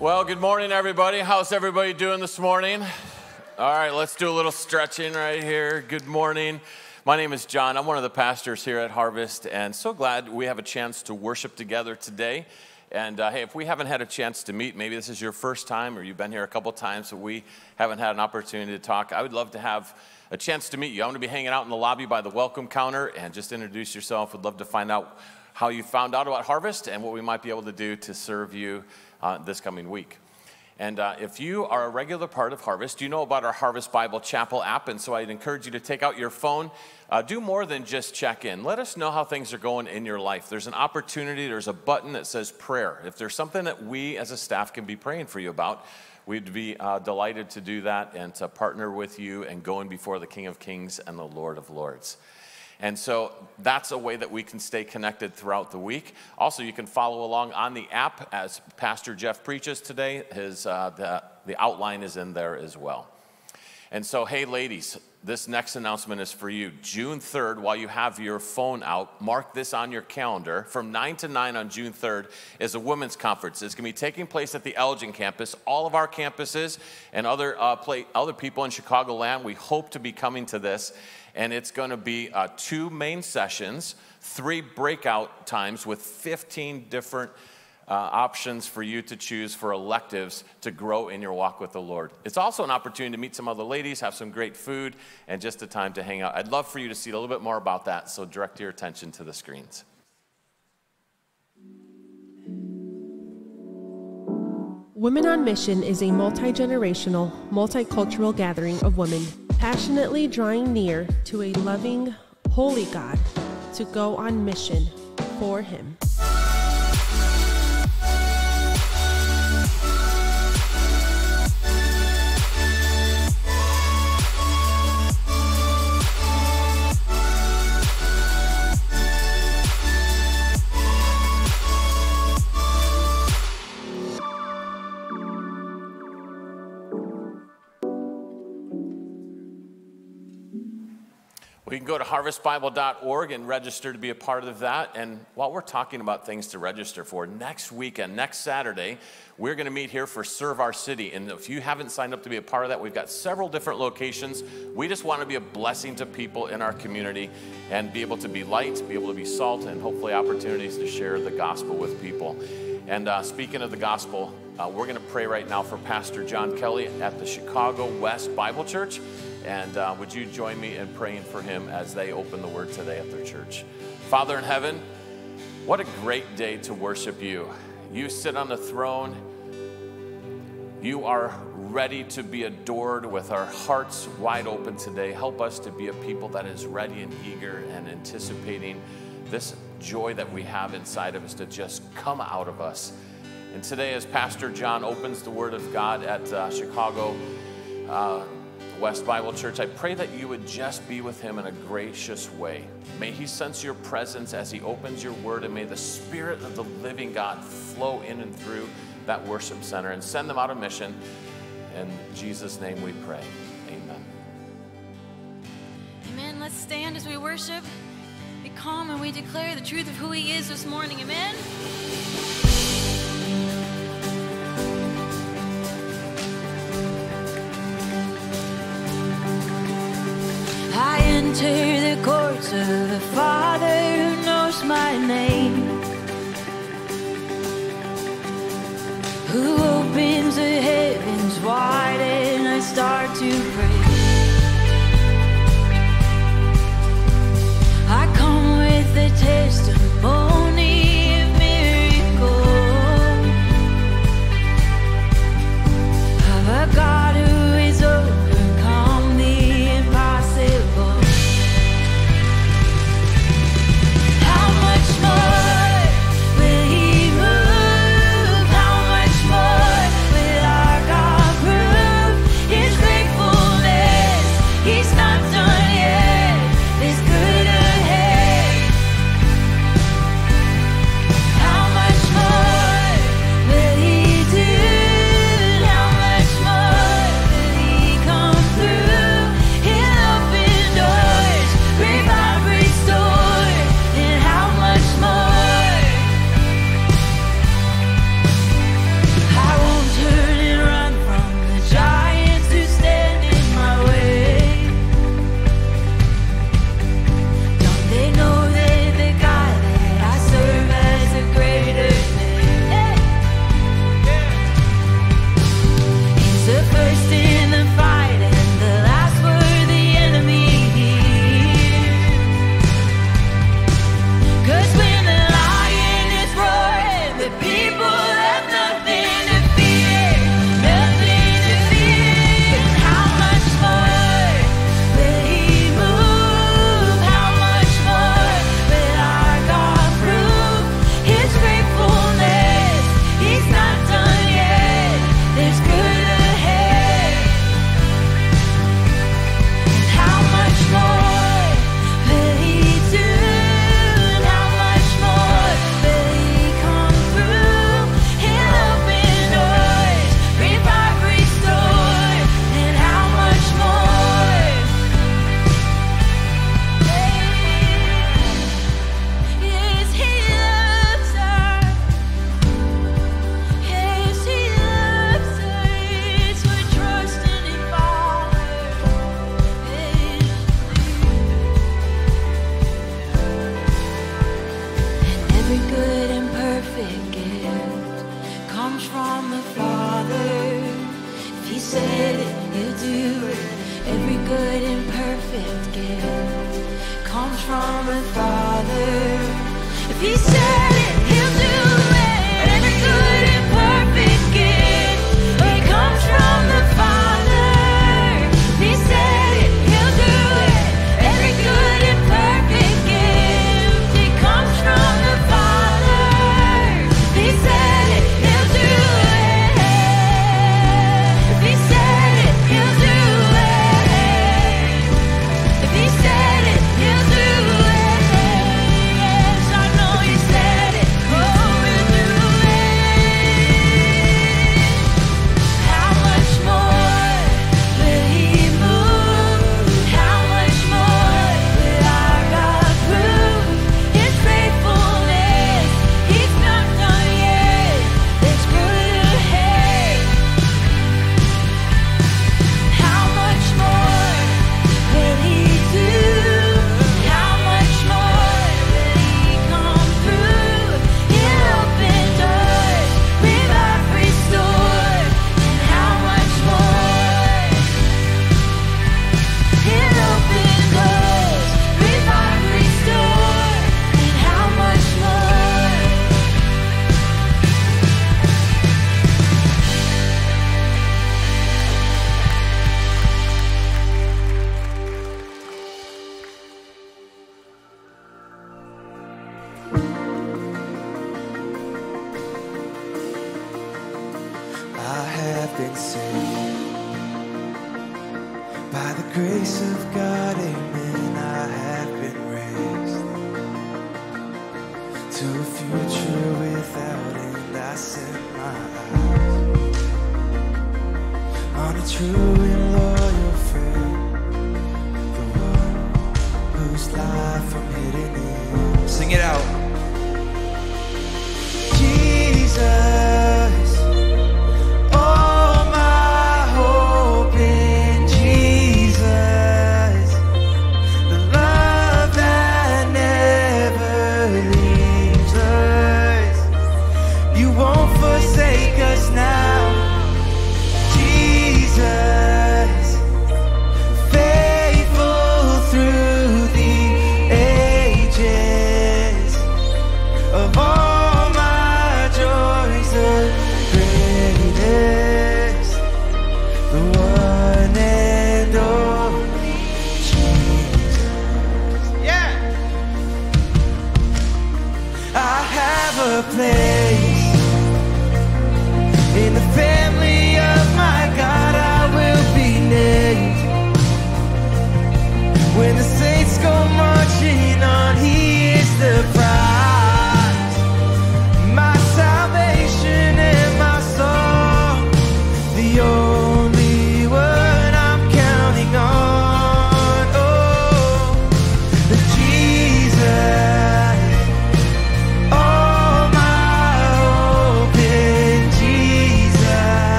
Well, good morning, everybody. How's everybody doing this morning? All right, let's do a little stretching right here. Good morning. My name is John. I'm one of the pastors here at Harvest, and so glad we have a chance to worship together today. And uh, hey, if we haven't had a chance to meet, maybe this is your first time or you've been here a couple times, but we haven't had an opportunity to talk, I would love to have a chance to meet you. I'm going to be hanging out in the lobby by the welcome counter and just introduce yourself. Would love to find out how you found out about Harvest and what we might be able to do to serve you uh, this coming week. And uh, if you are a regular part of Harvest, you know about our Harvest Bible Chapel app. And so I'd encourage you to take out your phone, uh, do more than just check in. Let us know how things are going in your life. There's an opportunity, there's a button that says prayer. If there's something that we as a staff can be praying for you about, we'd be uh, delighted to do that and to partner with you and going before the King of Kings and the Lord of Lords. And so that's a way that we can stay connected throughout the week. Also, you can follow along on the app as Pastor Jeff preaches today. His, uh, the, the outline is in there as well. And so, hey, ladies, this next announcement is for you. June 3rd, while you have your phone out, mark this on your calendar. From 9 to 9 on June 3rd is a women's conference. It's going to be taking place at the Elgin campus. All of our campuses and other, uh, play, other people in Chicagoland, we hope to be coming to this and it's going to be uh, two main sessions, three breakout times with 15 different uh, options for you to choose for electives to grow in your walk with the Lord. It's also an opportunity to meet some other ladies, have some great food, and just a time to hang out. I'd love for you to see a little bit more about that, so direct your attention to the screens. Women on Mission is a multi generational, multicultural gathering of women passionately drawing near to a loving, holy God to go on mission for Him. We can go to harvestbible.org and register to be a part of that. And while we're talking about things to register for, next weekend, next Saturday, we're going to meet here for Serve Our City. And if you haven't signed up to be a part of that, we've got several different locations. We just want to be a blessing to people in our community and be able to be light, be able to be salt, and hopefully opportunities to share the gospel with people. And uh, speaking of the gospel, uh, we're going to pray right now for Pastor John Kelly at the Chicago West Bible Church. And uh, would you join me in praying for him as they open the word today at their church? Father in heaven, what a great day to worship you. You sit on the throne. You are ready to be adored with our hearts wide open today. Help us to be a people that is ready and eager and anticipating this joy that we have inside of us to just come out of us. And today, as Pastor John opens the Word of God at uh, Chicago, uh, West Bible Church, I pray that you would just be with him in a gracious way. May he sense your presence as he opens your word, and may the Spirit of the living God flow in and through that worship center and send them out of mission. In Jesus' name we pray. Amen. Amen. Let's stand as we worship. Be calm and we declare the truth of who he is this morning. Amen. Enter the courts of the Father who knows my name, who opens the heavens wide, and I start to pray. By the grace of God, amen, I have been raised to a future without end. I set my eyes on the true and Lord.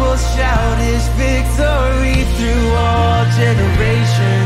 will shout his victory through all generations.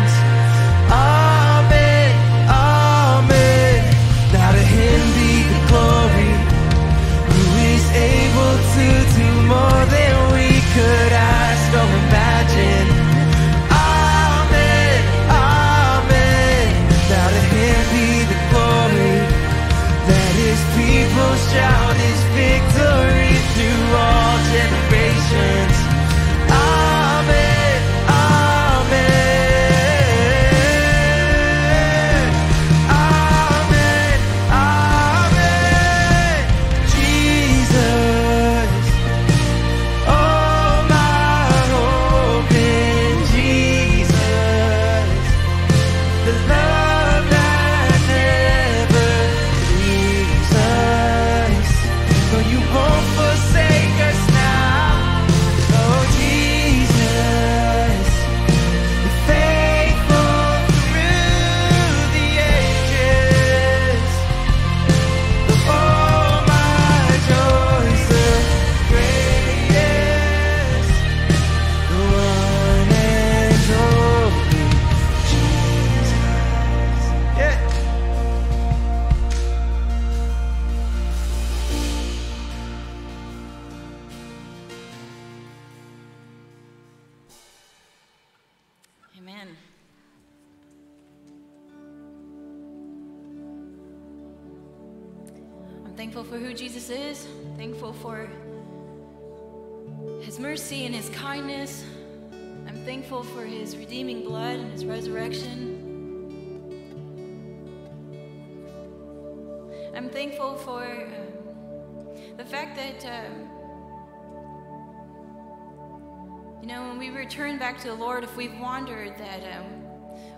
Return back to the Lord, if we've wandered, that um,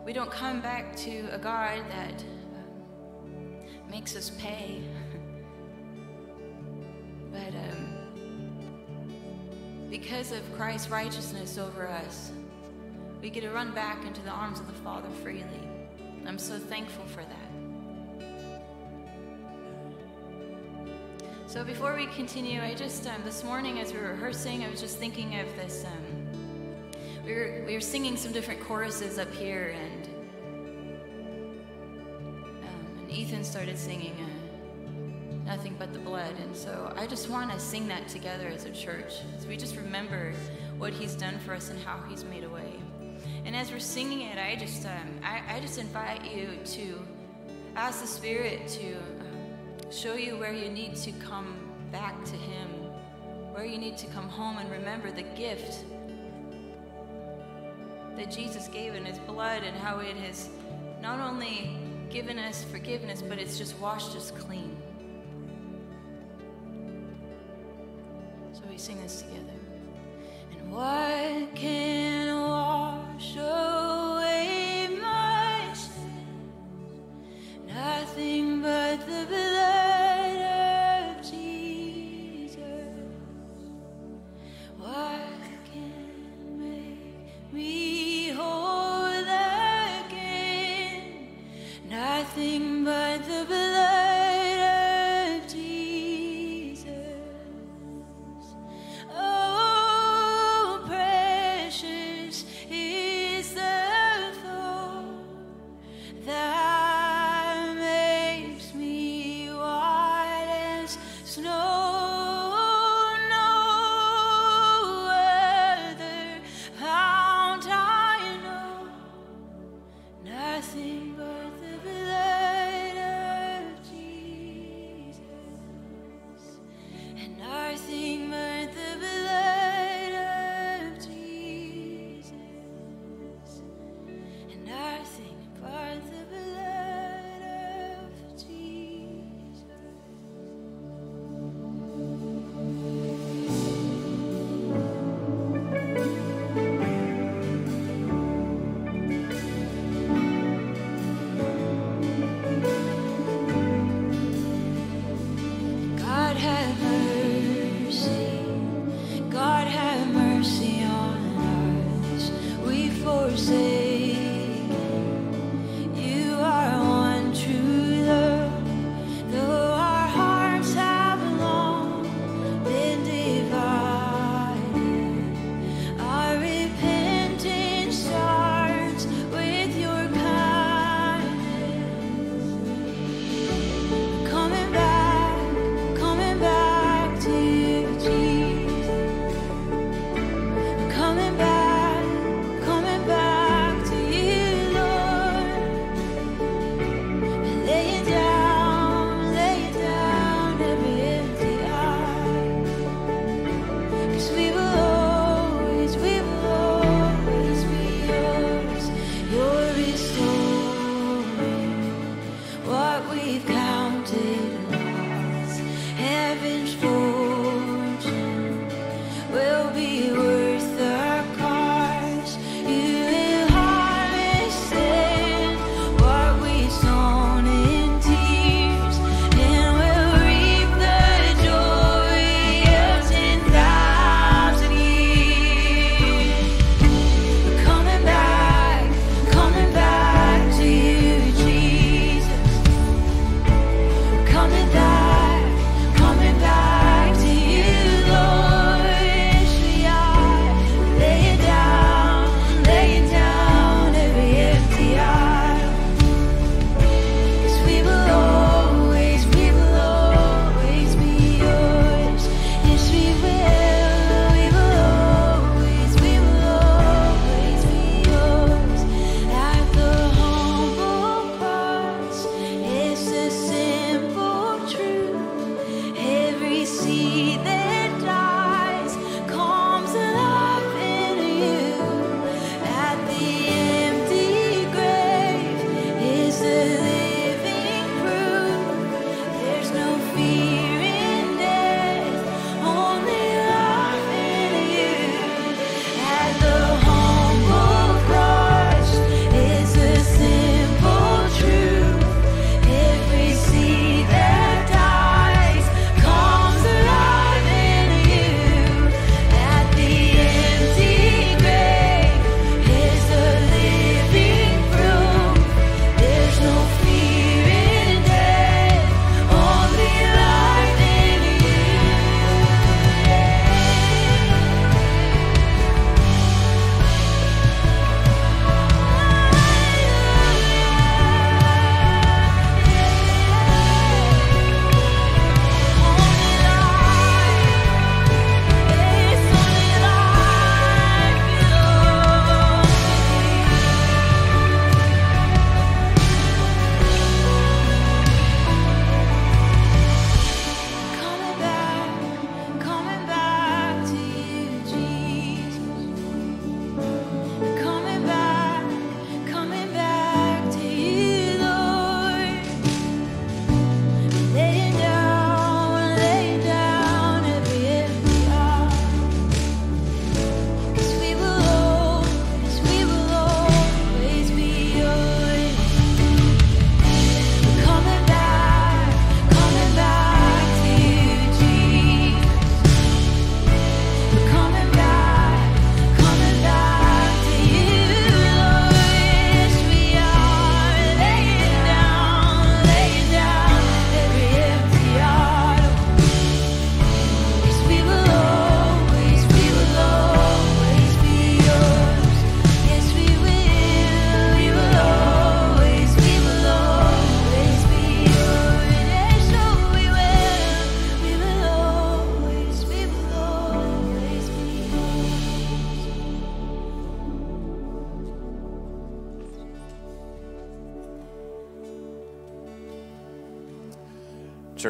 we don't come back to a God that um, makes us pay. but um, because of Christ's righteousness over us, we get to run back into the arms of the Father freely. I'm so thankful for that. So before we continue, I just um, this morning as we were rehearsing, I was just thinking of this. Um, we were we were singing some different choruses up here, and um, and Ethan started singing uh, "Nothing But the Blood," and so I just want to sing that together as a church, So we just remember what He's done for us and how He's made a way. And as we're singing it, I just um, I, I just invite you to ask the Spirit to um, show you where you need to come back to Him, where you need to come home and remember the gift that Jesus gave in His blood and how it has not only given us forgiveness, but it's just washed us clean. So we sing this together. And what can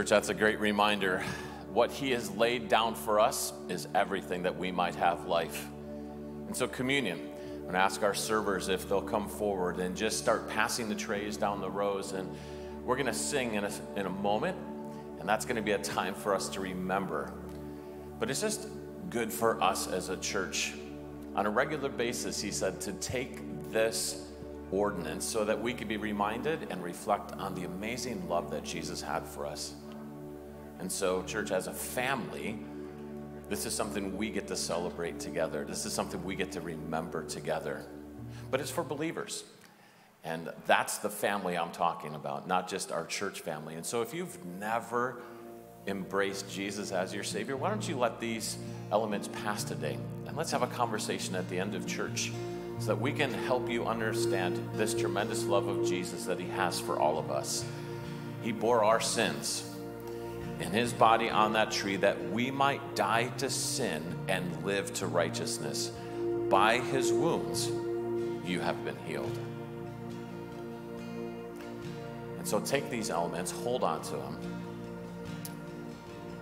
Church, that's a great reminder. What He has laid down for us is everything that we might have life. And so, communion, I'm going to ask our servers if they'll come forward and just start passing the trays down the rows. And we're going to sing in a, in a moment, and that's going to be a time for us to remember. But it's just good for us as a church. On a regular basis, He said to take this ordinance so that we could be reminded and reflect on the amazing love that Jesus had for us. And so, church, as a family, this is something we get to celebrate together. This is something we get to remember together. But it's for believers. And that's the family I'm talking about, not just our church family. And so, if you've never embraced Jesus as your Savior, why don't you let these elements pass today? And let's have a conversation at the end of church so that we can help you understand this tremendous love of Jesus that He has for all of us. He bore our sins in His body on that tree that we might die to sin and live to righteousness. By His wounds, you have been healed. And so take these elements, hold on to them.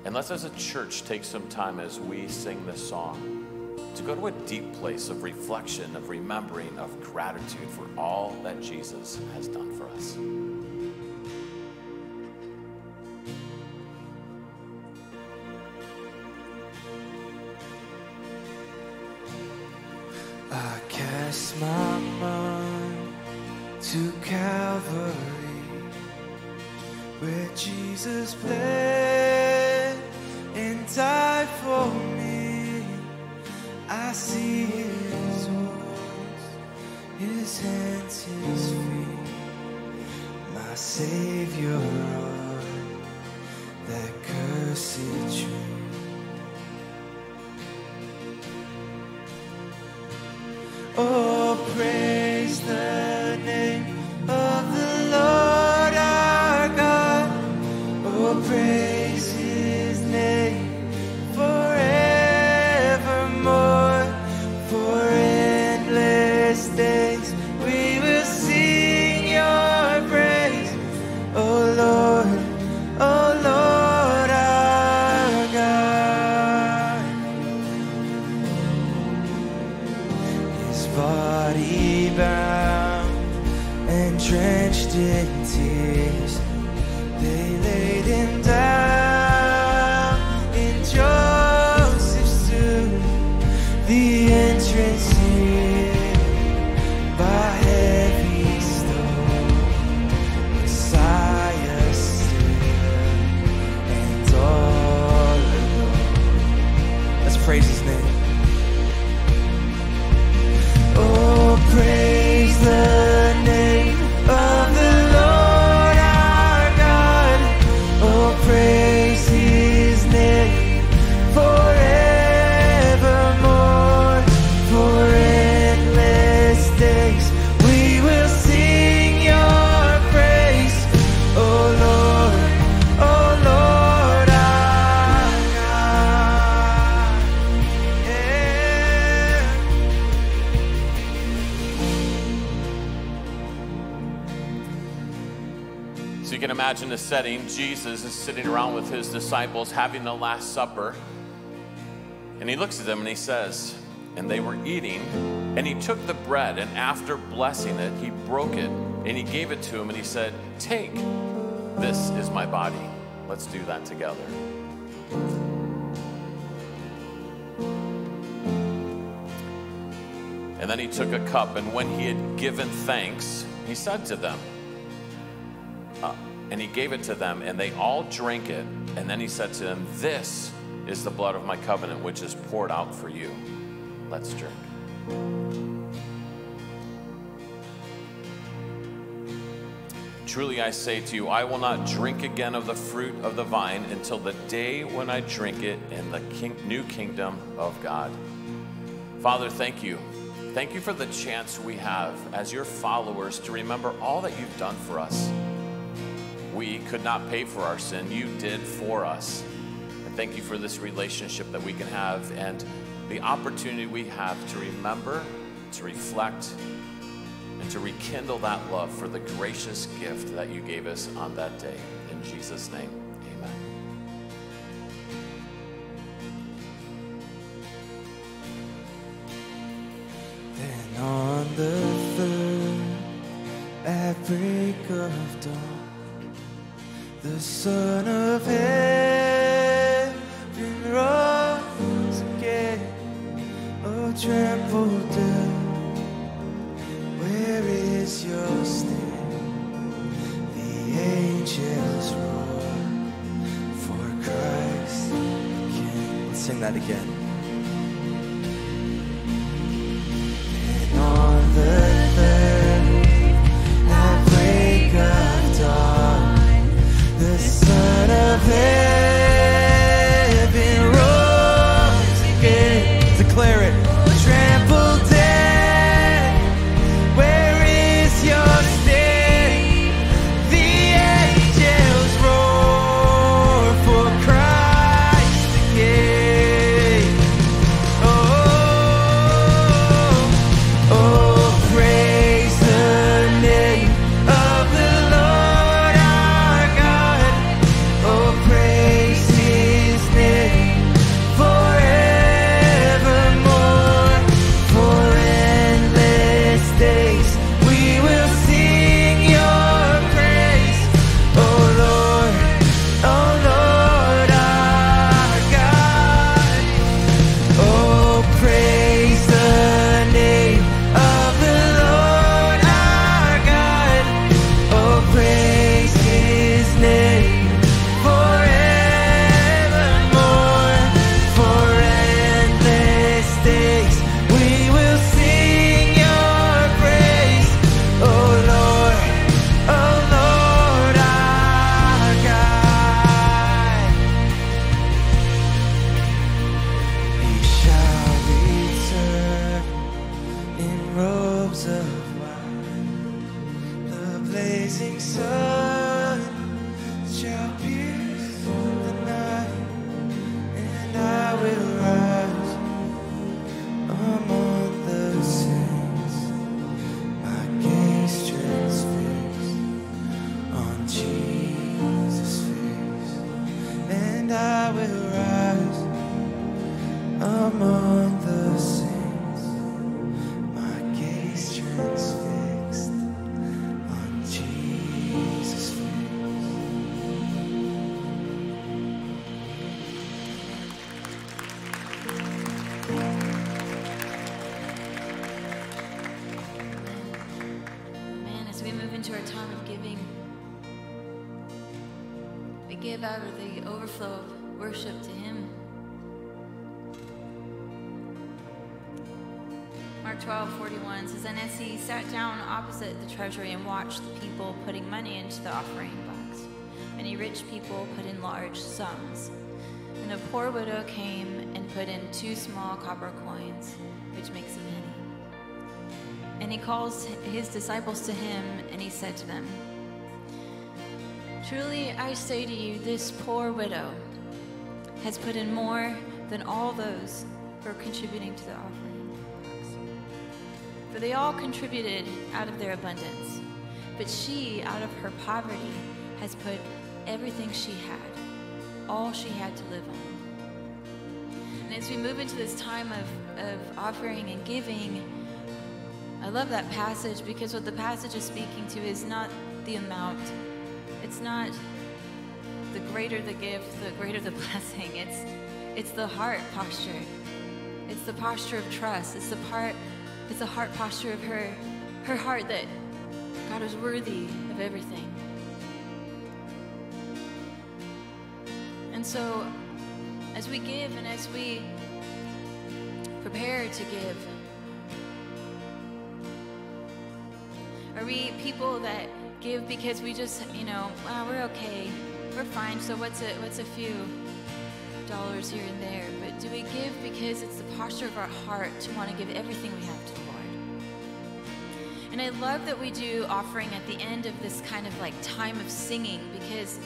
And let's, as a church, take some time as we sing this song to go to a deep place of reflection, of remembering, of gratitude for all that Jesus has done for us. I cast my mind to Calvary, where Jesus bled and died for me. I see His wounds, His hands, His feet, my Savior disciples having the Last Supper. And he looks at them and he says, And they were eating. And he took the bread, and after blessing it, he broke it and he gave it to him. And he said, Take, this is my body. Let's do that together. And then he took a cup, and when he had given thanks, he said to them, and he gave it to them, and they all drank it. And then he said to them, This is the blood of my covenant, which is poured out for you. Let's drink. Truly I say to you, I will not drink again of the fruit of the vine until the day when I drink it in the king- new kingdom of God. Father, thank you. Thank you for the chance we have as your followers to remember all that you've done for us. We could not pay for our sin, you did for us. And thank you for this relationship that we can have and the opportunity we have to remember, to reflect, and to rekindle that love for the gracious gift that you gave us on that day. In Jesus' name, amen. Then on the third, at break of dawn, the Son of Heaven rose again. Oh, tremble down. Where is your sting? The angels roar for Christ. King. Let's sing that again. Treasury and watched the people putting money into the offering box, many rich people put in large sums. And a poor widow came and put in two small copper coins, which makes a penny. And he calls his disciples to him, and he said to them, Truly I say to you, this poor widow has put in more than all those who are contributing to the offering. For they all contributed out of their abundance, but she, out of her poverty, has put everything she had, all she had to live on. And as we move into this time of, of offering and giving, I love that passage because what the passage is speaking to is not the amount. It's not the greater the gift, the greater the blessing. It's it's the heart posture. It's the posture of trust. It's the part it's the heart posture of her her heart that God is worthy of everything. And so as we give and as we prepare to give, Are we people that give because we just, you know, well, we're okay, we're fine. So what's a what's a few dollars here and there? Do we give because it's the posture of our heart to want to give everything we have to the Lord? And I love that we do offering at the end of this kind of like time of singing because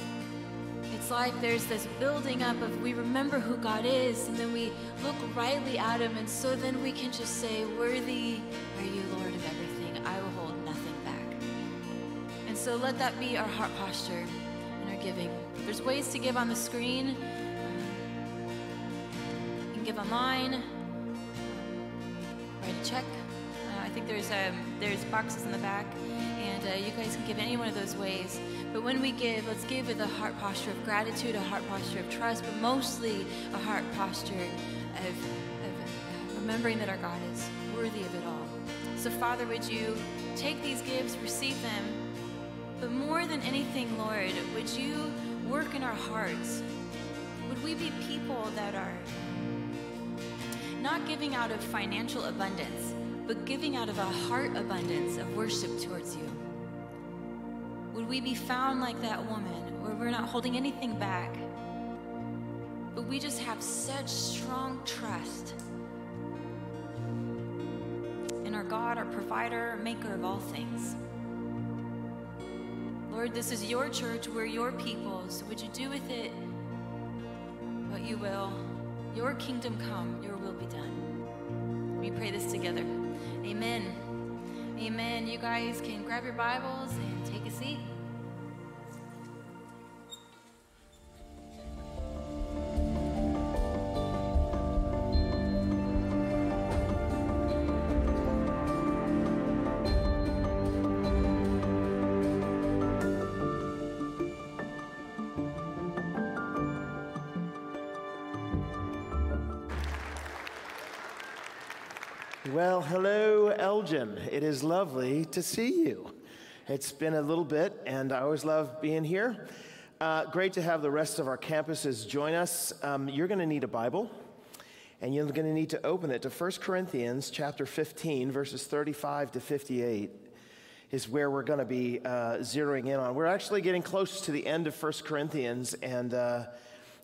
it's like there's this building up of we remember who God is and then we look rightly at him and so then we can just say, Worthy are you, Lord of everything. I will hold nothing back. And so let that be our heart posture and our giving. There's ways to give on the screen. Give online, write a check. Uh, I think there's um, there's boxes in the back, and uh, you guys can give any one of those ways. But when we give, let's give with a heart posture of gratitude, a heart posture of trust, but mostly a heart posture of, of remembering that our God is worthy of it all. So, Father, would you take these gifts, receive them, but more than anything, Lord, would you work in our hearts? Would we be people that are not giving out of financial abundance, but giving out of a heart abundance of worship towards you? Would we be found like that woman, where we're not holding anything back, but we just have such strong trust in our God, our provider, maker of all things? Lord, this is your church. We're your people. So would you do with it what you will? Your kingdom come, your will be done. We pray this together. Amen. Amen. You guys can grab your Bibles and take a seat. Well, hello, Elgin. It is lovely to see you. It's been a little bit, and I always love being here. Uh, great to have the rest of our campuses join us. Um, you're going to need a Bible, and you're going to need to open it to 1 Corinthians chapter 15, verses 35 to 58 is where we're going to be uh, zeroing in on. We're actually getting close to the end of 1 Corinthians, and uh,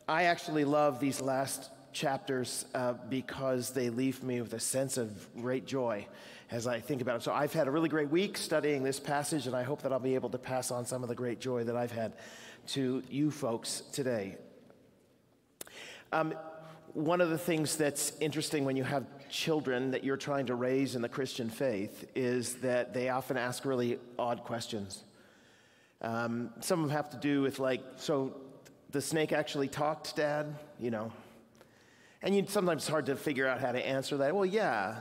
I actually love these last chapters uh, because they leave me with a sense of great joy as I think about it. So I've had a really great week studying this passage, and I hope that I'll be able to pass on some of the great joy that I've had to you folks today. Um, one of the things that's interesting when you have children that you're trying to raise in the Christian faith is that they often ask really odd questions. Um, some of them have to do with, like, so the snake actually talked, Dad? You know, and you, sometimes it's hard to figure out how to answer that. Well, yeah.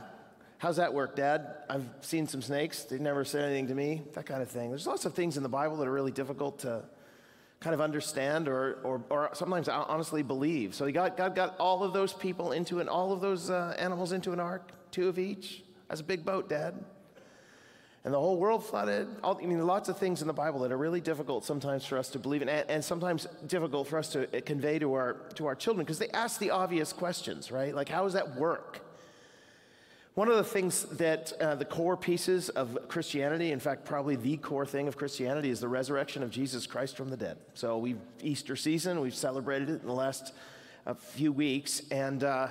How's that work, Dad? I've seen some snakes. They never said anything to me. That kind of thing. There's lots of things in the Bible that are really difficult to kind of understand or, or, or sometimes honestly believe. So God, God got all of those people into and all of those uh, animals into an ark, two of each. That's a big boat, Dad and the whole world flooded. All, I mean, lots of things in the Bible that are really difficult sometimes for us to believe in, and, and sometimes difficult for us to uh, convey to our to our children because they ask the obvious questions, right? Like, how does that work? One of the things that uh, the core pieces of Christianity, in fact, probably the core thing of Christianity, is the resurrection of Jesus Christ from the dead. So we've Easter season, we've celebrated it in the last uh, few weeks, and uh,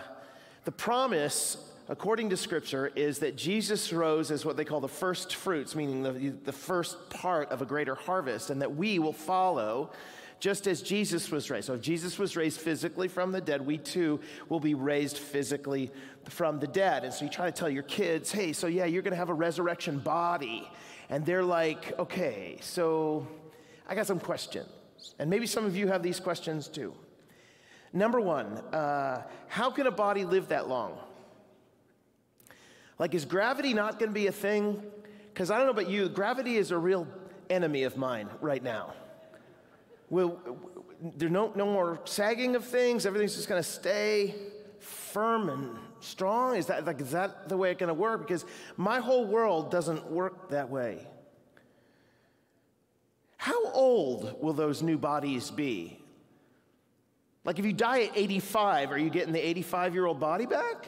the promise according to Scripture, is that Jesus rose as what they call the first fruits, meaning the, the first part of a greater harvest, and that we will follow just as Jesus was raised. So if Jesus was raised physically from the dead, we too will be raised physically from the dead. And so you try to tell your kids, hey, so yeah, you're going to have a resurrection body. And they're like, okay, so I got some questions. And maybe some of you have these questions too. Number one, uh, how can a body live that long? Like, is gravity not going to be a thing? Because I don't know about you, gravity is a real enemy of mine right now. Will there's no, no more sagging of things? Everything's just going to stay firm and strong? Is that, like, is that the way it's going to work? Because my whole world doesn't work that way. How old will those new bodies be? Like, if you die at 85, are you getting the 85 year old body back?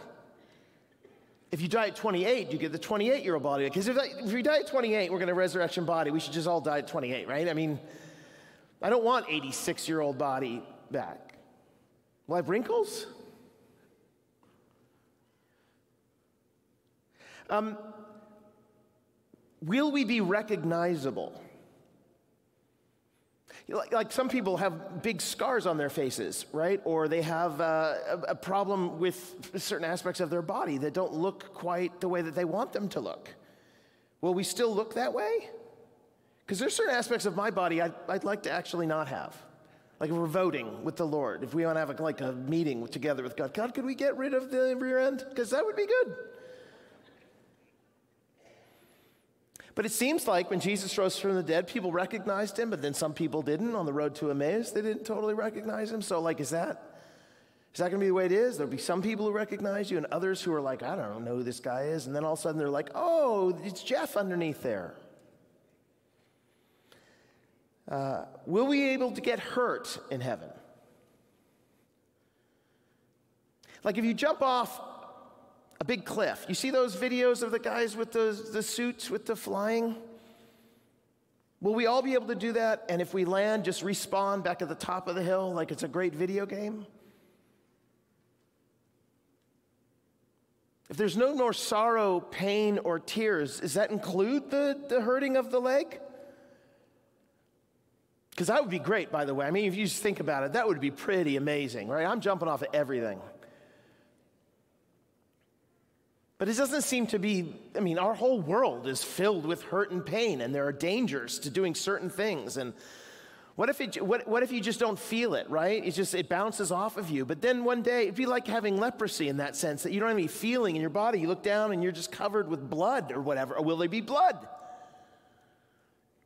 If you die at 28, you get the 28 year old body. Because if, if you die at 28, we're going to resurrection body. We should just all die at 28, right? I mean, I don't want 86 year old body back. Will I have wrinkles? Um, will we be recognizable? Like, like, some people have big scars on their faces, right? Or they have uh, a, a problem with certain aspects of their body that don't look quite the way that they want them to look. Will we still look that way? Because there's certain aspects of my body I'd, I'd like to actually not have. Like if we're voting with the Lord, if we want to have a, like a meeting together with God, God, could we get rid of the rear end? Because that would be good. But it seems like when Jesus rose from the dead, people recognized him, but then some people didn't. On the road to Emmaus, they didn't totally recognize him. So, like, is that is that going to be the way it is? There'll be some people who recognize you, and others who are like, I don't know who this guy is. And then all of a sudden, they're like, Oh, it's Jeff underneath there. Uh, will we be able to get hurt in heaven? Like if you jump off a big cliff, you see those videos of the guys with the, the suits with the flying? Will we all be able to do that? And if we land, just respawn back at the top of the hill like it's a great video game? If there's no more sorrow, pain, or tears, does that include the, the hurting of the leg? Because that would be great, by the way. I mean, if you just think about it, that would be pretty amazing, right? I'm jumping off of everything. But it doesn't seem to be, I mean, our whole world is filled with hurt and pain, and there are dangers to doing certain things. And what if, it, what, what if you just don't feel it, right? It's just, it bounces off of you. But then one day, it'd be like having leprosy in that sense that you don't have any feeling in your body. You look down and you're just covered with blood or whatever. Or will there be blood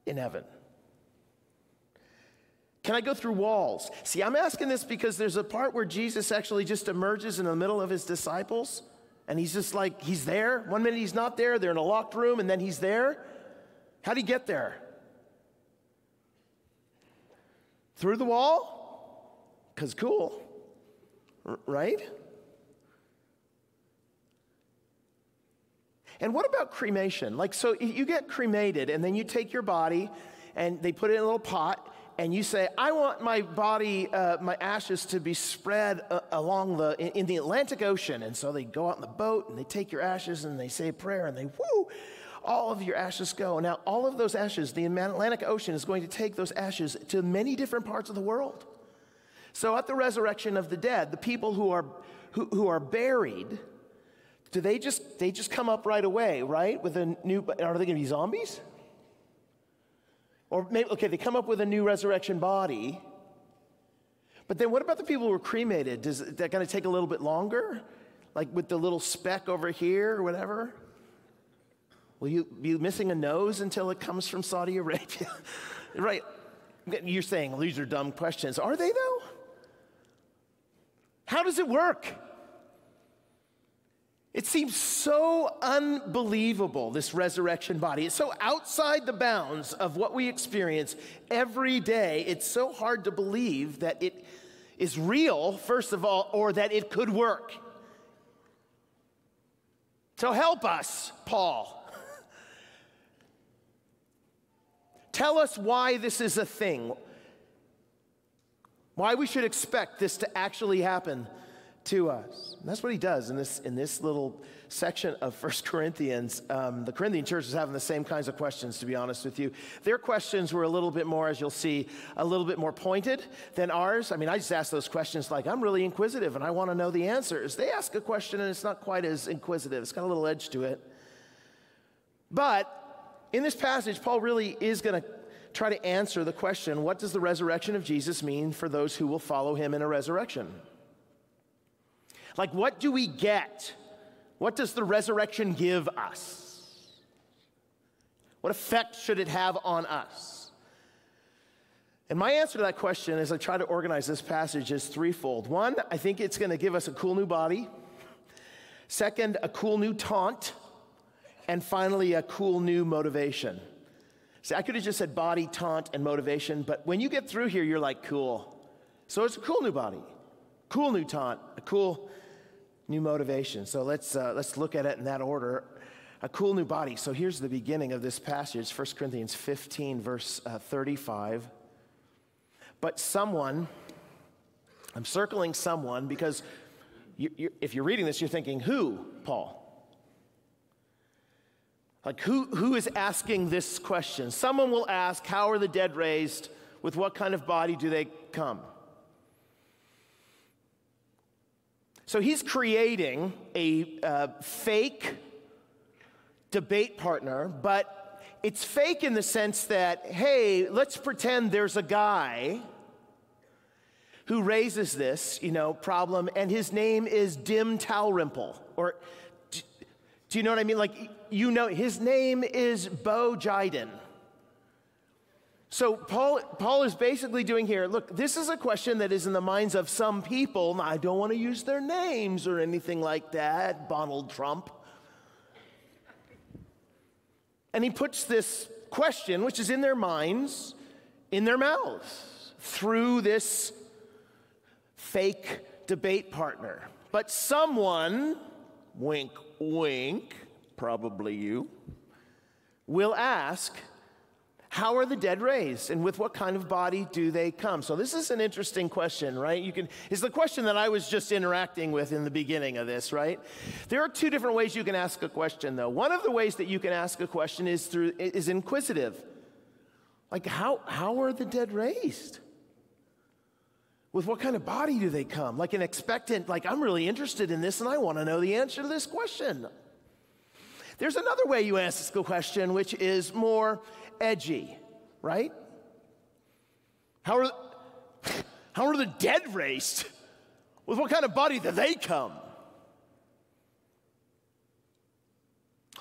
in heaven? Can I go through walls? See, I'm asking this because there's a part where Jesus actually just emerges in the middle of his disciples, and he's just like, he's there. One minute he's not there, they're in a locked room, and then he's there. How'd he get there? Through the wall? Because cool, R- right? And what about cremation? Like, so you get cremated, and then you take your body and they put it in a little pot, and you say, I want my body, uh, my ashes to be spread uh, along the, in, in, the Atlantic Ocean. And so they go out in the boat and they take your ashes and they say a prayer and they, whoo, all of your ashes go. Now, all of those ashes, the Atlantic Ocean is going to take those ashes to many different parts of the world. So at the resurrection of the dead, the people who are, who, who are buried, do they just, they just come up right away, right? With a new, are they going to be zombies? Or maybe, okay, they come up with a new resurrection body. But then what about the people who were cremated? Does that going to take a little bit longer? Like with the little speck over here or whatever? Will you be missing a nose until it comes from Saudi Arabia? right. You're saying these are dumb questions. Are they though? How does it work? It seems so unbelievable, this resurrection body. It's so outside the bounds of what we experience every day. It's so hard to believe that it is real, first of all, or that it could work. So help us, Paul. Tell us why this is a thing, why we should expect this to actually happen to us. And that's what he does in this, in this little section of First Corinthians. Um, the Corinthian church is having the same kinds of questions, to be honest with you. Their questions were a little bit more, as you'll see, a little bit more pointed than ours. I mean, I just ask those questions like, I'm really inquisitive and I want to know the answers. They ask a question and it's not quite as inquisitive, it's got a little edge to it. But in this passage, Paul really is going to try to answer the question what does the resurrection of Jesus mean for those who will follow him in a resurrection? Like, what do we get? What does the resurrection give us? What effect should it have on us? And my answer to that question as I try to organize this passage is threefold. One, I think it's going to give us a cool new body. Second, a cool new taunt. And finally, a cool new motivation. See, I could have just said body, taunt, and motivation, but when you get through here, you're like, cool. So it's a cool new body, cool new taunt, a cool new motivation. So let's, uh, let's look at it in that order. A cool new body. So here's the beginning of this passage 1 Corinthians 15, verse uh, 35. But someone, I'm circling someone because you, you, if you're reading this, you're thinking, who, Paul? Like, who, who is asking this question? Someone will ask, How are the dead raised? With what kind of body do they come? So he's creating a uh, fake debate partner, but it's fake in the sense that, hey, let's pretend there's a guy who raises this, you know, problem, and his name is Dim Talrimple. Or do, do you know what I mean? Like, you know, his name is Bo Jiden. So Paul, Paul is basically doing here, look, this is a question that is in the minds of some people. I don't want to use their names or anything like that, Donald Trump. And he puts this question, which is in their minds, in their mouths through this fake debate partner. But someone, wink, wink, probably you, will ask, how are the dead raised and with what kind of body do they come? So this is an interesting question right? You can is the question that i was just interacting with in the beginning of this right? There are two different ways you can ask a question though. One of the ways that you can ask a question is through is inquisitive. Like how how are the dead raised? With what kind of body do they come? Like an expectant like i'm really interested in this and i want to know the answer to this question. There's another way you ask a question which is more edgy, right? How are, how are the dead raised? With what kind of body do they come?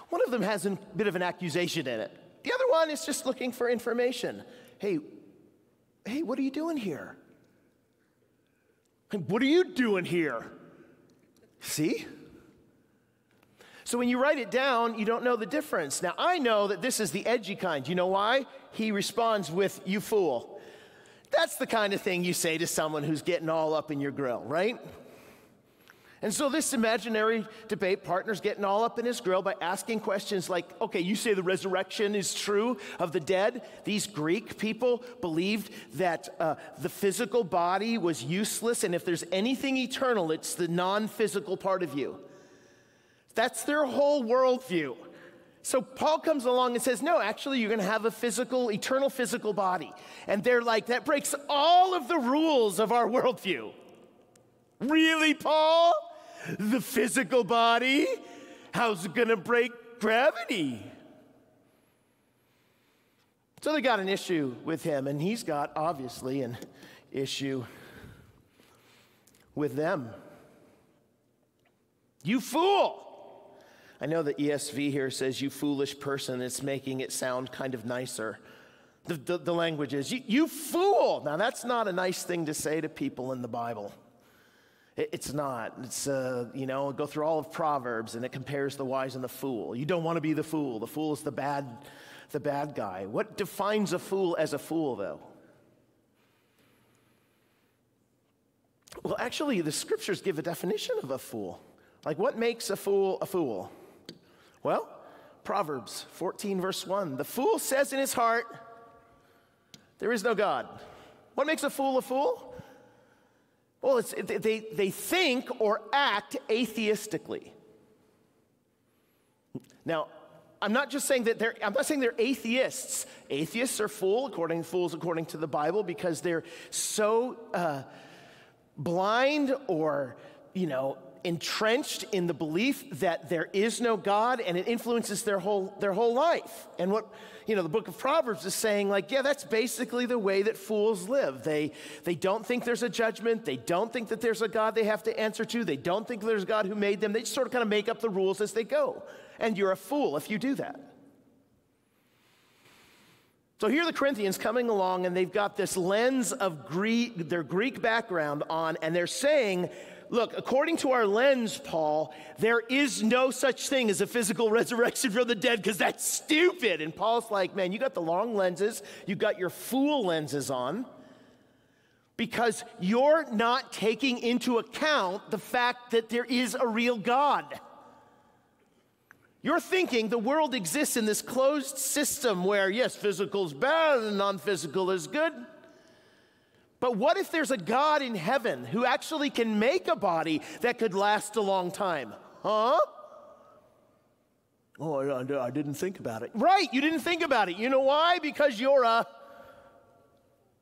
One of them has a bit of an accusation in it. The other one is just looking for information. Hey, hey, what are you doing here? What are you doing here? See? So when you write it down, you don't know the difference. Now, I know that this is the edgy kind. You know why? He responds with, You fool. That's the kind of thing you say to someone who's getting all up in your grill, right? And so this imaginary debate partner's getting all up in his grill by asking questions like, okay, you say the resurrection is true of the dead. These Greek people believed that uh, the physical body was useless, and if there's anything eternal, it's the non physical part of you. That's their whole worldview. So Paul comes along and says, No, actually, you're going to have a physical, eternal physical body. And they're like, That breaks all of the rules of our worldview. Really, Paul? The physical body? How's it going to break gravity? So they got an issue with him, and he's got, obviously, an issue with them. You fool! I know the ESV here says, you foolish person. It's making it sound kind of nicer. The, the, the language is, you, you, fool. Now, that's not a nice thing to say to people in the Bible. It, it's not. It's, uh, you know, go through all of Proverbs and it compares the wise and the fool. You don't want to be the fool. The fool is the bad, the bad guy. What defines a fool as a fool, though? Well, actually, the scriptures give a definition of a fool. Like, what makes a fool a fool? Well, Proverbs 14, verse 1 The fool says in his heart, There is no God. What makes a fool a fool? Well, they, they think or act atheistically. Now, I'm not just saying that they're, I'm not saying they're atheists. Atheists are fool, according, fools according to the Bible because they're so uh, blind or, you know, entrenched in the belief that there is no God and it influences their whole, their whole life. And what, you know, the book of Proverbs is saying, like, yeah, that's basically the way that fools live. They, they don't think there's a judgment. They don't think that there's a God they have to answer to. They don't think there's a God who made them. They just sort of kind of make up the rules as they go. And you're a fool if you do that. So here the Corinthians coming along, and they've got this lens of Greek, their Greek background on, and they're saying, look, according to our lens, Paul, there is no such thing as a physical resurrection from the dead because that's stupid. And Paul's like, man, you got the long lenses, you got your fool lenses on because you're not taking into account the fact that there is a real God. You're thinking the world exists in this closed system where, yes, physical is bad and non physical is good. But what if there's a God in heaven who actually can make a body that could last a long time? Huh? Oh, I, I, didn't think about it. Right, you didn't think about it. You know why? Because you're a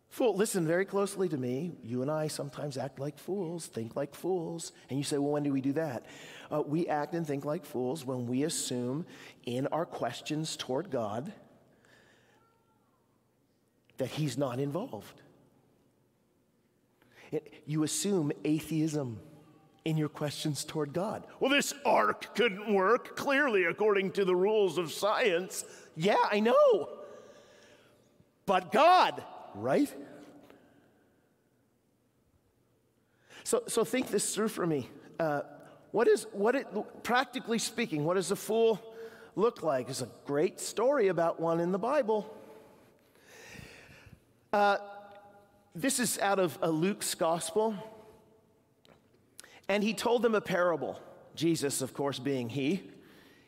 fool. Listen very closely to me. You and I sometimes act like fools, think like fools. And you say, well, when do we do that? Uh, we act and think like fools when we assume in our questions toward God that he's not involved. You assume atheism in your questions toward God. Well, this ark couldn't work, clearly, according to the rules of science. Yeah, I know. But God, right? So, so think this through for me. Uh, what is, what it, practically speaking, what does a fool look like? It's a great story about one in the Bible. Uh, this is out of uh, Luke's gospel. And he told them a parable. Jesus, of course, being he.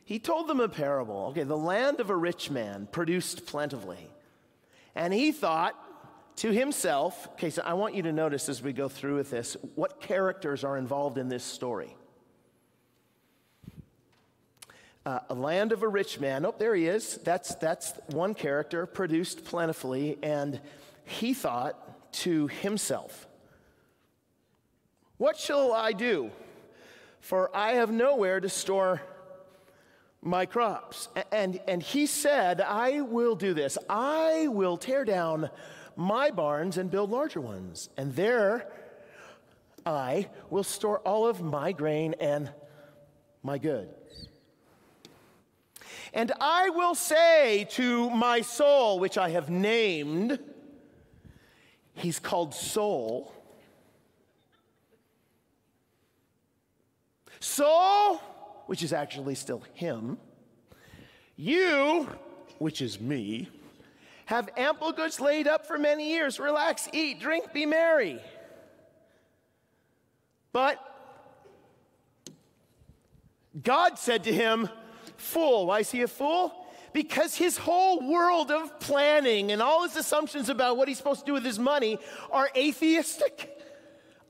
He told them a parable. Okay, the land of a rich man produced plentifully. And he thought to himself, okay, so I want you to notice as we go through with this what characters are involved in this story. Uh, a land of a rich man. Oh, there he is. That's, that's one character, produced plentifully. And he thought to himself, What shall I do? For I have nowhere to store my crops. And, and he said, I will do this. I will tear down my barns and build larger ones. And there I will store all of my grain and my goods. And I will say to my soul, which I have named, he's called soul. Soul, which is actually still him. You, which is me, have ample goods laid up for many years. Relax, eat, drink, be merry. But God said to him, Fool. Why is he a fool? Because his whole world of planning and all his assumptions about what he's supposed to do with his money are atheistic.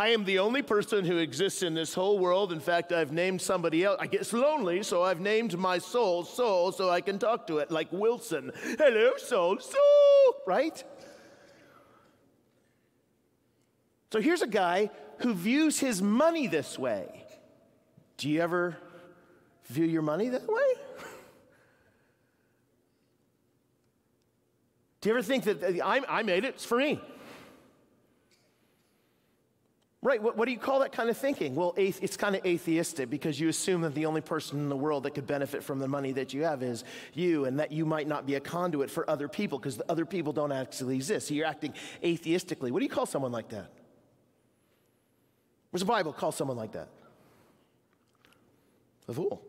I am the only person who exists in this whole world. In fact, I've named somebody else. I get lonely, so I've named my soul Soul so I can talk to it like Wilson. Hello, soul, soul, right? So here's a guy who views his money this way. Do you ever view your money that way? You ever think that uh, I, I made it, it's for me? Right, what, what do you call that kind of thinking? Well, athe- it's kind of atheistic because you assume that the only person in the world that could benefit from the money that you have is you, and that you might not be a conduit for other people because the other people don't actually exist. So you're acting atheistically. What do you call someone like that? Where's the Bible call someone like that? A fool.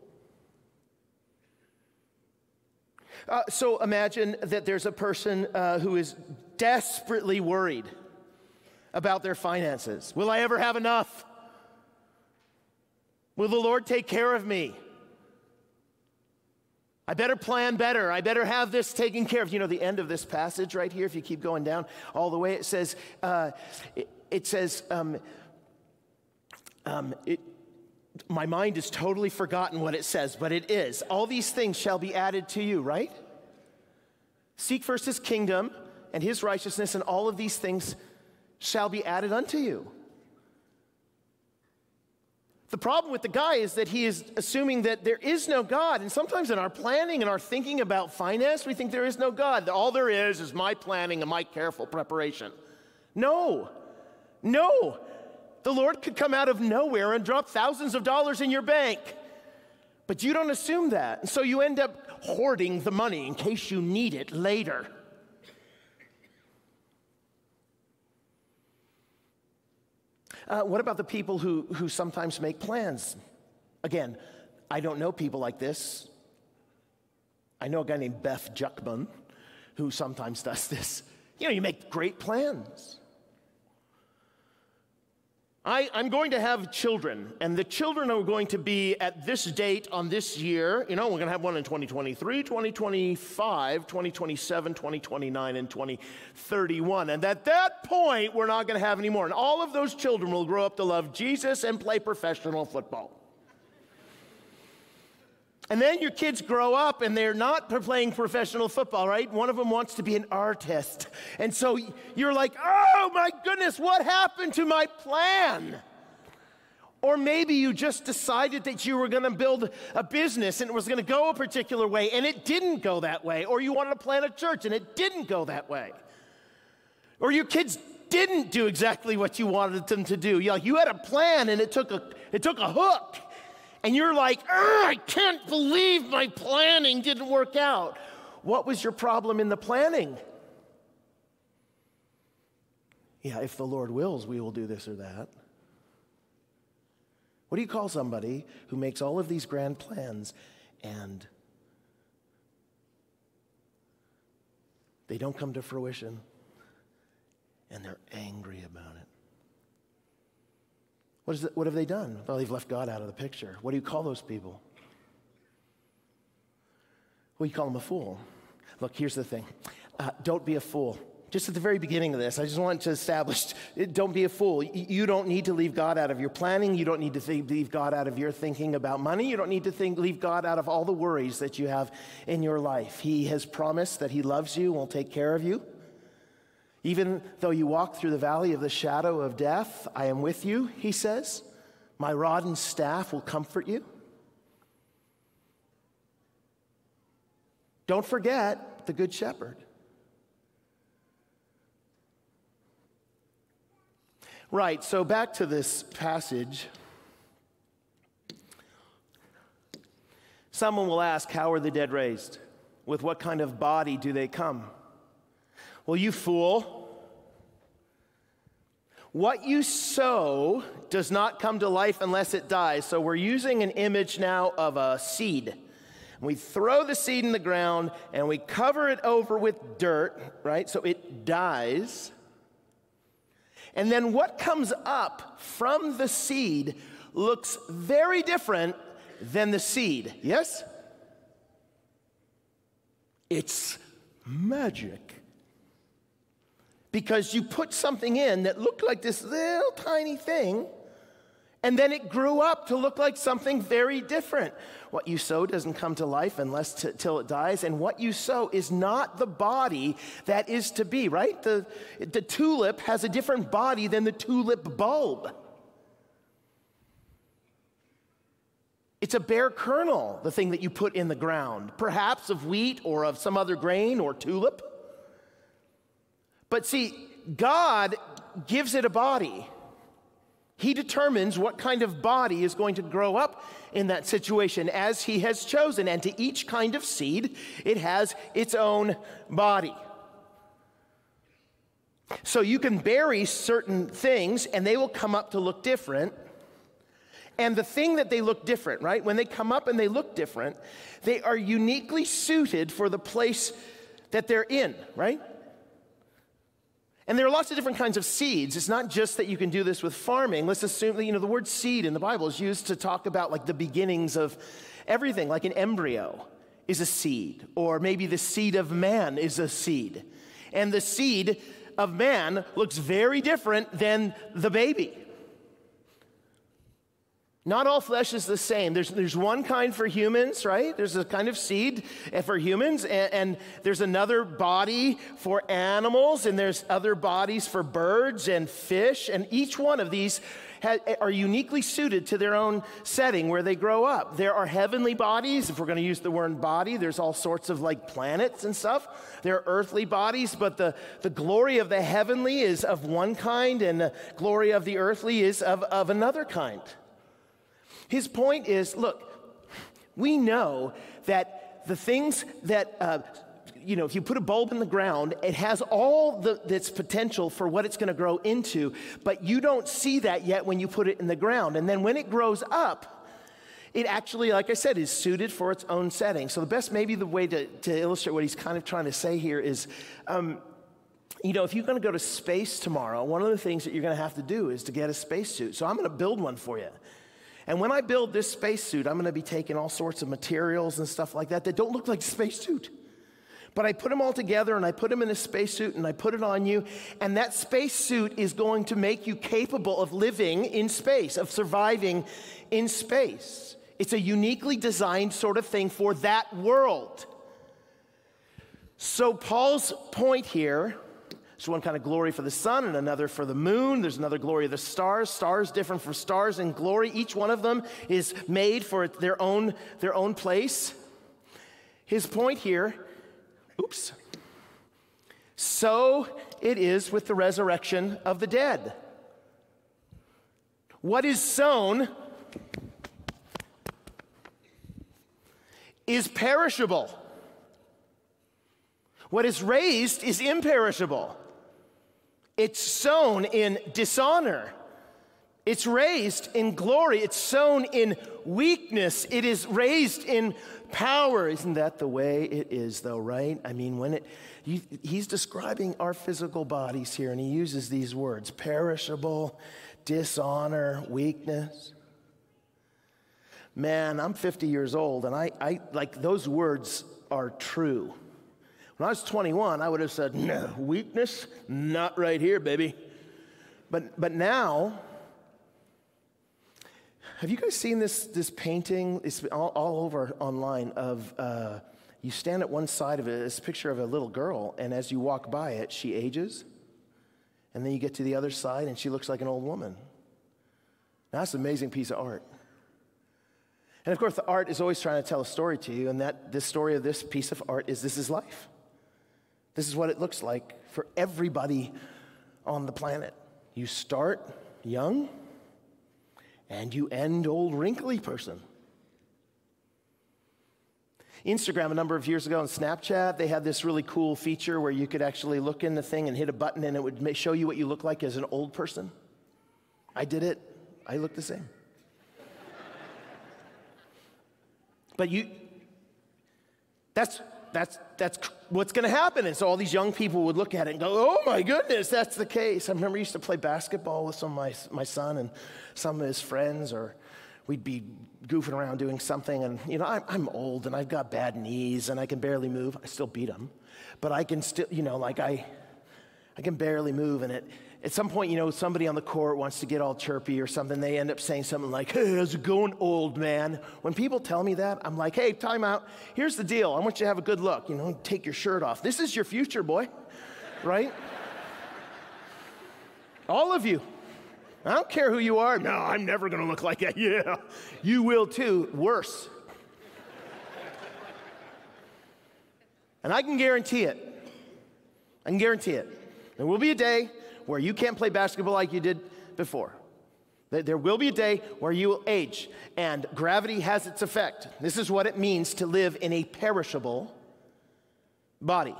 Uh, so imagine that there's a person uh, who is desperately worried about their finances. Will I ever have enough? Will the Lord take care of me? I better plan better. I better have this taken care of. You know, the end of this passage right here, if you keep going down all the way, it says, uh, it, it, says, um, um, it, my mind is totally forgotten what it says, but it is. All these things shall be added to you, right? Seek first his kingdom and his righteousness, and all of these things shall be added unto you. The problem with the guy is that he is assuming that there is no God. And sometimes in our planning and our thinking about finance, we think there is no God. All there is is my planning and my careful preparation. No, no. The Lord could come out of nowhere and drop thousands of dollars in your bank. But you don't assume that. And so you end up hoarding the money in case you need it later. Uh, what about the people who, who sometimes make plans? Again, I don't know people like this. I know a guy named Beth Juckman who sometimes does this. You know, you make great plans. I, am going to have children, and the children are going to be at this date on this year. You know, we're going to have one in 2023, 2025, 2027, 2029, and 2031. And at that point, we're not going to have any more. And all of those children will grow up to love Jesus and play professional football. And then your kids grow up and they're not playing professional football, right? One of them wants to be an artist. And so you're like, oh my goodness, what happened to my plan? Or maybe you just decided that you were going to build a business and it was going to go a particular way and it didn't go that way. Or you wanted to plant a church and it didn't go that way. Or your kids didn't do exactly what you wanted them to do. You, you had a plan and it took a, it took a hook. And you're like, I can't believe my planning didn't work out. What was your problem in the planning? Yeah, if the Lord wills, we will do this or that. What do you call somebody who makes all of these grand plans and they don't come to fruition and they're angry about it? What, is what have they done? Well, they've left God out of the picture. What do you call those people? Well, you call them a fool. Look, here's the thing uh, don't be a fool. Just at the very beginning of this, I just want to establish don't be a fool. You don't need to leave God out of your planning. You don't need to think, leave God out of your thinking about money. You don't need to think, leave God out of all the worries that you have in your life. He has promised that He loves you, will take care of you. Even though you walk through the valley of the shadow of death, I am with you, He says. My rod and staff will comfort you. Don't forget the Good Shepherd. Right, so back to this passage. Someone will ask, How are the dead raised? With what kind of body do they come? Well, you fool. What you sow does not come to life unless it dies. So we're using an image now of a seed. We throw the seed in the ground and we cover it over with dirt, right? So it dies. And then what comes up from the seed looks very different than the seed. Yes? It's magic. Because you put something in that looked like this little tiny thing, and then it grew up to look like something very different. What you sow doesn't come to life unless t- till it dies, and what you sow is not the body that is to be, right? The, the tulip has a different body than the tulip bulb. It's a bare kernel, the thing that you put in the ground, perhaps of wheat or of some other grain or tulip. But see, God gives it a body. He determines what kind of body is going to grow up in that situation as He has chosen. And to each kind of seed, it has its own body. So you can bury certain things and they will come up to look different. And the thing that they look different, right? When they come up and they look different, they are uniquely suited for the place that they're in, right? And there are lots of different kinds of seeds. It's not just that you can do this with farming. Let's assume that, you know, the word seed in the Bible is used to talk about like the beginnings of everything, like an embryo is a seed, or maybe the seed of man is a seed. And the seed of man looks very different than the baby. Not all flesh is the same. There's, there's one kind for humans, right? There's a kind of seed for humans, and, and, there's another body for animals, and there's other bodies for birds and fish, and each one of these ha- are uniquely suited to their own setting where they grow up. There are heavenly bodies, if we're going to use the word body, there's all sorts of like planets and stuff. There are earthly bodies, but the, the glory of the heavenly is of one kind, and the glory of the earthly is of, of another kind. His point is look, we know that the things that, uh, you know, if you put a bulb in the ground, it has all its potential for what it's going to grow into, but you don't see that yet when you put it in the ground. And then when it grows up, it actually, like I said, is suited for its own setting. So, the best, maybe the way to, to illustrate what he's kind of trying to say here is um, you know, if you're going to go to space tomorrow, one of the things that you're going to have to do is to get a spacesuit. So, I'm going to build one for you. And when I build this spacesuit, I'm going to be taking all sorts of materials and stuff like that that don't look like a spacesuit. But I put them all together and I put them in a spacesuit and I put it on you. And that spacesuit is going to make you capable of living in space, of surviving in space. It's a uniquely designed sort of thing for that world. So, Paul's point here there's one kind of glory for the sun and another for the moon. There's another glory of the stars. Stars different for stars in glory. Each one of them is made for their own, their own place. His point here, oops. So it is with the resurrection of the dead. What is sown is perishable. What is raised is imperishable. It's sown in dishonor. It's raised in glory. It's sown in weakness. It is raised in power. Isn't that the way it is, though, right? I mean, when it, he's describing our physical bodies here, and he uses these words perishable, dishonor, weakness. Man, I'm 50 years old, and I, I like those words are true. When I was 21, I would have said, no, weakness, not right here, baby. But, but now, have you guys seen this, this painting? It's all, all over online of uh, you stand at one side of it, it's a picture of a little girl, and as you walk by it, she ages. And then you get to the other side, and she looks like an old woman. Now, that's an amazing piece of art. And of course, the art is always trying to tell a story to you, and that this story of this piece of art is this is life. This is what it looks like for everybody on the planet. You start young, and you end old wrinkly person. Instagram, a number of years ago, and Snapchat, they had this really cool feature where you could actually look in the thing and hit a button and it would show you what you look like as an old person. I did it, I look the same. But you, that's, that's, that's what's going to happen. And so all these young people would look at it and go, oh my goodness, that's the case. I remember I used to play basketball with some of my, my son and some of his friends, or we'd be goofing around doing something. And, you know, I'm, I'm old and I've got bad knees and I can barely move. I still beat them. But I can still, you know, like I, I can barely move. And it, at some point, you know, somebody on the court wants to get all chirpy or something. They end up saying something like, Hey, how's it going, old man? When people tell me that, I'm like, Hey, time out. Here's the deal. I want you to have a good look. You know, take your shirt off. This is your future, boy, right? all of you. I don't care who you are. No, I'm never going to look like that. Yeah, you will too. Worse. and I can guarantee it. I can guarantee it. There will be a day where you can't play basketball like you did before. There will be a day where you will age, and gravity has its effect. This is what it means to live in a perishable body.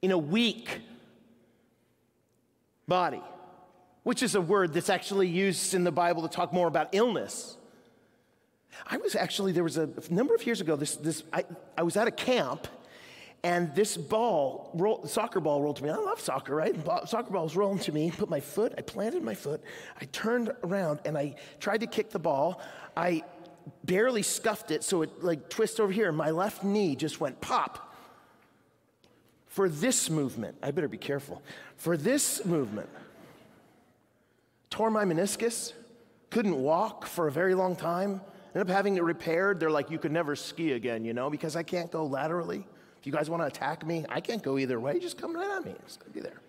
In a weak body, which is a word that's actually used in the Bible to talk more about illness. I was actually, there was a number of years ago, this, this, I, I was at a camp and this ball, roll, soccer ball rolled to me. I love soccer, right? Soccer ball was rolling to me. Put my foot, I planted my foot. I turned around and I tried to kick the ball. I barely scuffed it, so it like twisted over here. My left knee just went pop. For this movement, I better be careful. For this movement, tore my meniscus, couldn't walk for a very long time. Ended up having it repaired. They're like, you could never ski again, you know, because I can't go laterally you guys want to attack me, I can't go either way. Just come right at me. It's going to be there.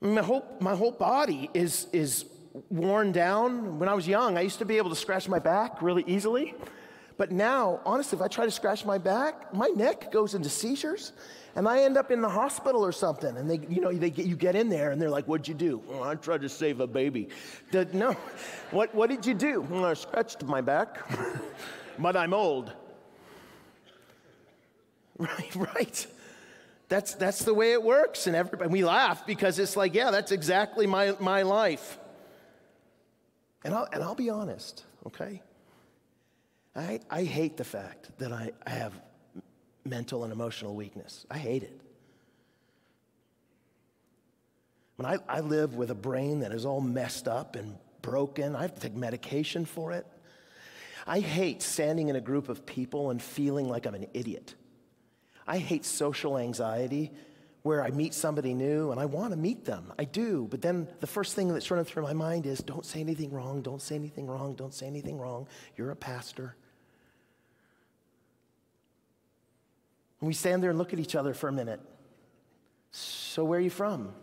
My whole, my whole body is, is worn down. When I was young, I used to be able to scratch my back really easily. But now, honestly, if I try to scratch my back, my neck goes into seizures, and I end up in the hospital or something. And they, you know, they get, you get in there, and they're like, "What'd you do?" Well, I tried to save a baby. The, no, what what did you do? Well, I scratched my back. but I'm old. Right, right. That's, that's the way it works. And everybody, we laugh because it's like, yeah, that's exactly my, my life. And I'll, and I'll be honest, okay? I, I hate the fact that I, I have mental and emotional weakness. I hate it. When I, I live with a brain that is all messed up and broken, I have to take medication for it. I hate standing in a group of people and feeling like I'm an idiot. I hate social anxiety where I meet somebody new and I want to meet them. I do. But then the first thing that's running through my mind is don't say anything wrong, don't say anything wrong, don't say anything wrong. You're a pastor. And we stand there and look at each other for a minute. So, where are you from?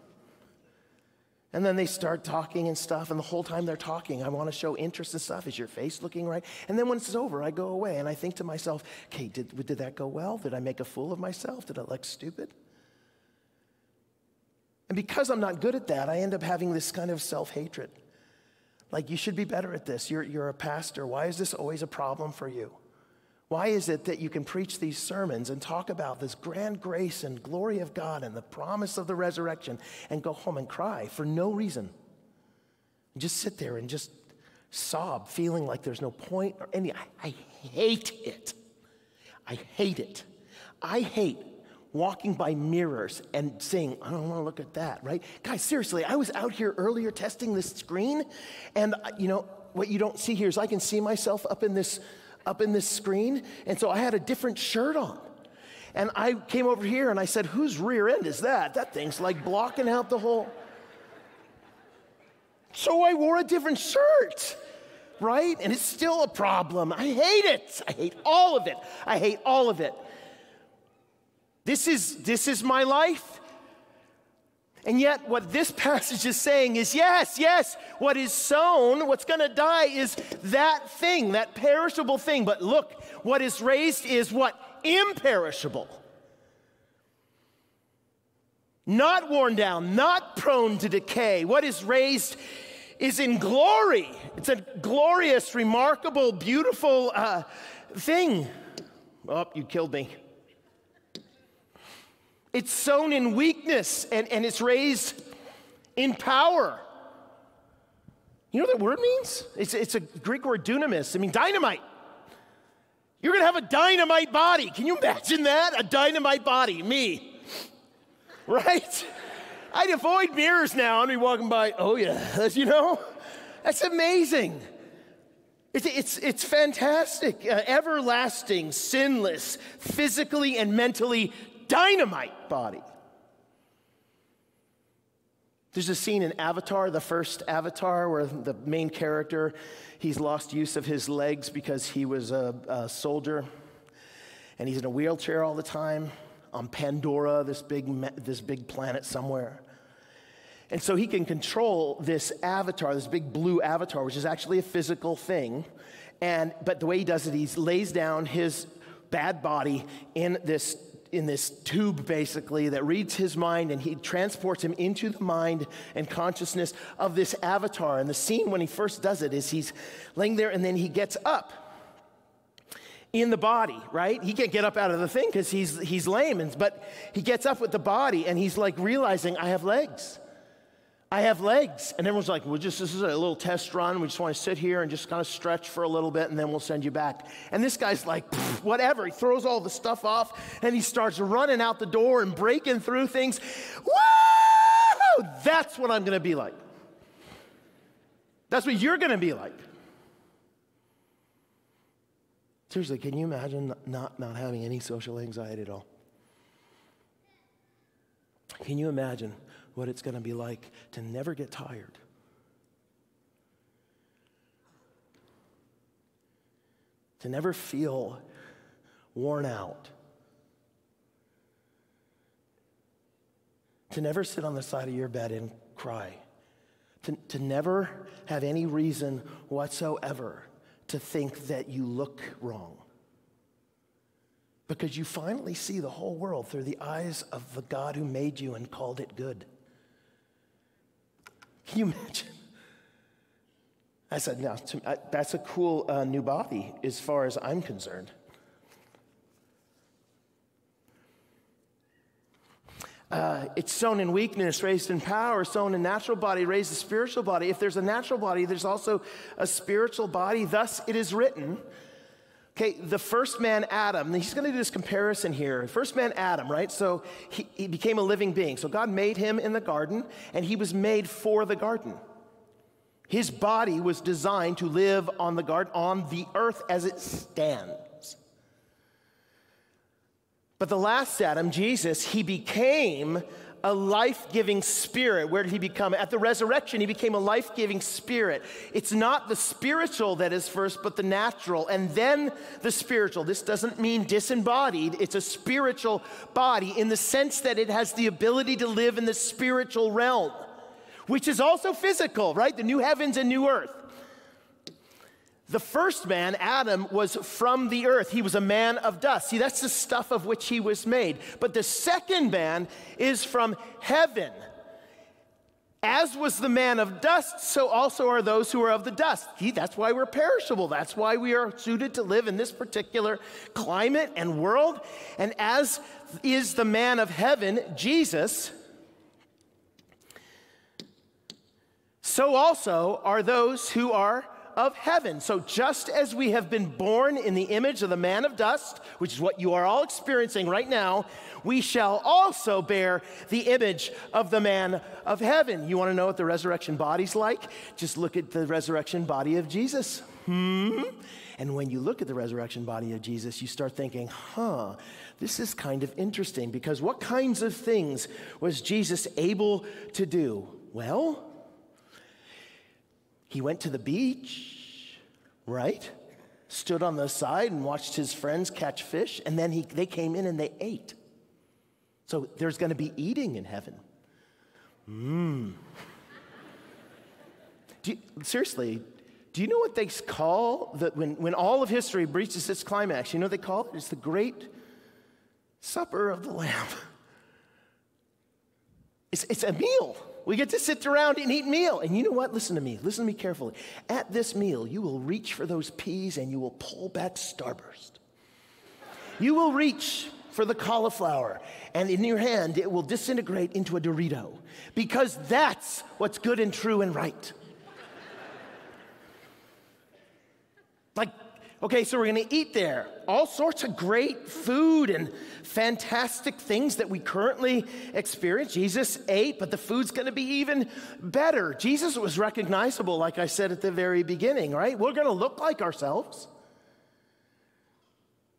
And then they start talking and stuff, and the whole time they're talking, I want to show interest and stuff. Is your face looking right? And then when it's over, I go away and I think to myself, okay, did, did that go well? Did I make a fool of myself? Did I look stupid? And because I'm not good at that, I end up having this kind of self hatred. Like, you should be better at this. You're, you're a pastor. Why is this always a problem for you? Why is it that you can preach these sermons and talk about this grand grace and glory of God and the promise of the resurrection and go home and cry for no reason? Just sit there and just sob, feeling like there's no point or any. I, I hate it. I hate it. I hate walking by mirrors and saying, I don't want to look at that, right? Guys, seriously, I was out here earlier testing this screen, and you know, what you don't see here is I can see myself up in this up in this screen. And so I had a different shirt on. And I came over here and I said, Whose rear end is that? That thing's like blocking out the whole. So I wore a different shirt, right? And it's still a problem. I hate it. I hate all of it. I hate all of it. This is, this is my life. And yet, what this passage is saying is yes, yes, what is sown, what's going to die is that thing, that perishable thing. But look, what is raised is what? Imperishable. Not worn down, not prone to decay. What is raised is in glory. It's a glorious, remarkable, beautiful uh, thing. Oh, you killed me. It's sown in weakness and, and it's raised in power. You know what that word means? It's, it's a Greek word dunamis. I mean, dynamite. You're gonna have a dynamite body. Can you imagine that? A dynamite body, me. Right? I'd avoid mirrors now and be walking by, oh yeah, you know? That's amazing. It's, it's, it's fantastic, uh, everlasting, sinless, physically and mentally dynamite body. There's a scene in Avatar, the first Avatar, where the main character, he's lost use of his legs because he was a, a soldier. And he's in a wheelchair all the time on Pandora, this big, this big planet somewhere. And so he can control this avatar, this big blue avatar, which is actually a physical thing. And, but the way he does it, he lays down his bad body in this in this tube basically that reads his mind and he transports him into the mind and consciousness of this avatar. And the scene when he first does it is he's laying there and then he gets up in the body, right? He can't get up out of the thing because he's, he's lame, and, but he gets up with the body and he's like realizing, I have legs. I have legs. And everyone's like, well, just this is a little test run. We just want to sit here and just kind of stretch for a little bit and then we'll send you back. And this guy's like, whatever. He throws all the stuff off and he starts running out the door and breaking through things. Woo! That's what I'm going to be like. That's what you're going to be like. Seriously, can you imagine not, not having any social anxiety at all? Can you imagine what it's going to be like to never get tired. To never feel worn out. To never sit on the side of your bed and cry. To, to never have any reason whatsoever to think that you look wrong because you finally see the whole world through the eyes of the God who made you and called it good. Can you imagine? I said, no, that's a cool uh, new body as far as I'm concerned. Uh, it's sown in weakness, raised in power, sown in natural body, raised a spiritual body. If there's a natural body, there's also a spiritual body. Thus it is written Okay, the first man, Adam, he's going to do this comparison here. First man, Adam, right? So he, he became a living being. So God made him in the garden, and he was made for the garden. His body was designed to live on the garden, on the earth as it stands. But the last Adam, Jesus, he became a life giving spirit. Where did he become? At the resurrection, he became a life giving spirit. It's not the spiritual that is first, but the natural, and then the spiritual. This doesn't mean disembodied, it's a spiritual body in the sense that it has the ability to live in the spiritual realm. which is also physical, right? The new heavens and new earth. The first man, Adam, was from the earth. He was a man of dust. See, that's the stuff of which he was made. But the second man is from heaven. As was the man of dust, so also are those who are of the dust. He, that's why we're perishable. That's why we are suited to live in this particular climate and world. And as is the man of heaven, Jesus, so also are those who are of heaven. So, just as we have been born in the image of the man of dust, which is what you are all experiencing right now, we shall also bear the image of the man of heaven. You want to know what the resurrection body's like? Just look at the resurrection body of Jesus. Hmm? And when you look at the resurrection body of Jesus, you start thinking, huh, this is kind of interesting because what kinds of things was Jesus able to do? Well, he went to the beach, right? Stood on the side and watched his friends catch fish, and then he, they came in and they ate. So there's going to be eating in heaven. Mmm. seriously, do you know what they call that when, when all of history reaches its climax? You know what they call it? It's the great supper of the Lamb. It's, it's a meal. We get to sit around and eat meal. And you know what? Listen to me. Listen to me carefully. At this meal, you will reach for those peas and you will pull back starburst. You will reach for the cauliflower, and in your hand, it will disintegrate into a Dorito because that's what's good and true and right. like, okay, so we're gonna eat there. All sorts of great food and fantastic things that we currently experience. Jesus ate, but the food's gonna be even better. Jesus was recognizable, like I said at the very beginning, right? We're gonna look like ourselves.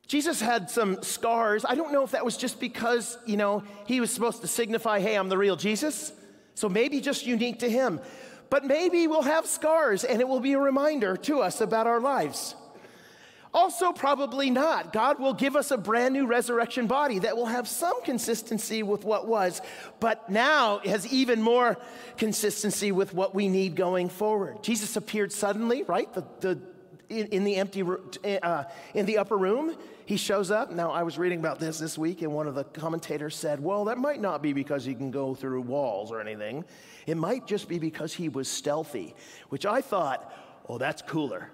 Jesus had some scars. I don't know if that was just because, you know, he was supposed to signify, hey, I'm the real Jesus. So maybe just unique to him. But maybe we'll have scars and it will be a reminder to us about our lives. Also, probably not. God will give us a brand new resurrection body that will have some consistency with what was, but now has even more consistency with what we need going forward. Jesus appeared suddenly, right? The, the, in, in the empty, uh, in the upper room, he shows up. Now, I was reading about this this week, and one of the commentators said, Well, that might not be because he can go through walls or anything. It might just be because he was stealthy, which I thought, Oh, that's cooler,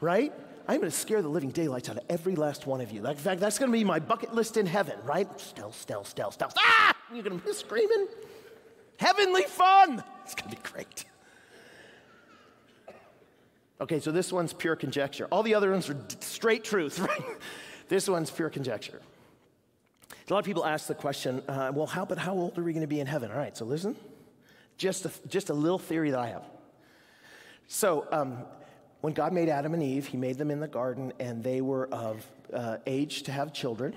right? I'm going to scare the living daylights out of every last one of you. In fact, that's going to be my bucket list in heaven, right? Stealth, stealth, stealth, stealth. Ah! You're going to be screaming. Heavenly fun. It's going to be great. Okay, so this one's pure conjecture. All the other ones are straight truth, right? This one's pure conjecture. A lot of people ask the question, uh, well, how, but how old are we going to be in heaven? All right, so listen. Just a, just a little theory that I have. So, um, when God made Adam and Eve, He made them in the garden, and they were of uh, age to have children,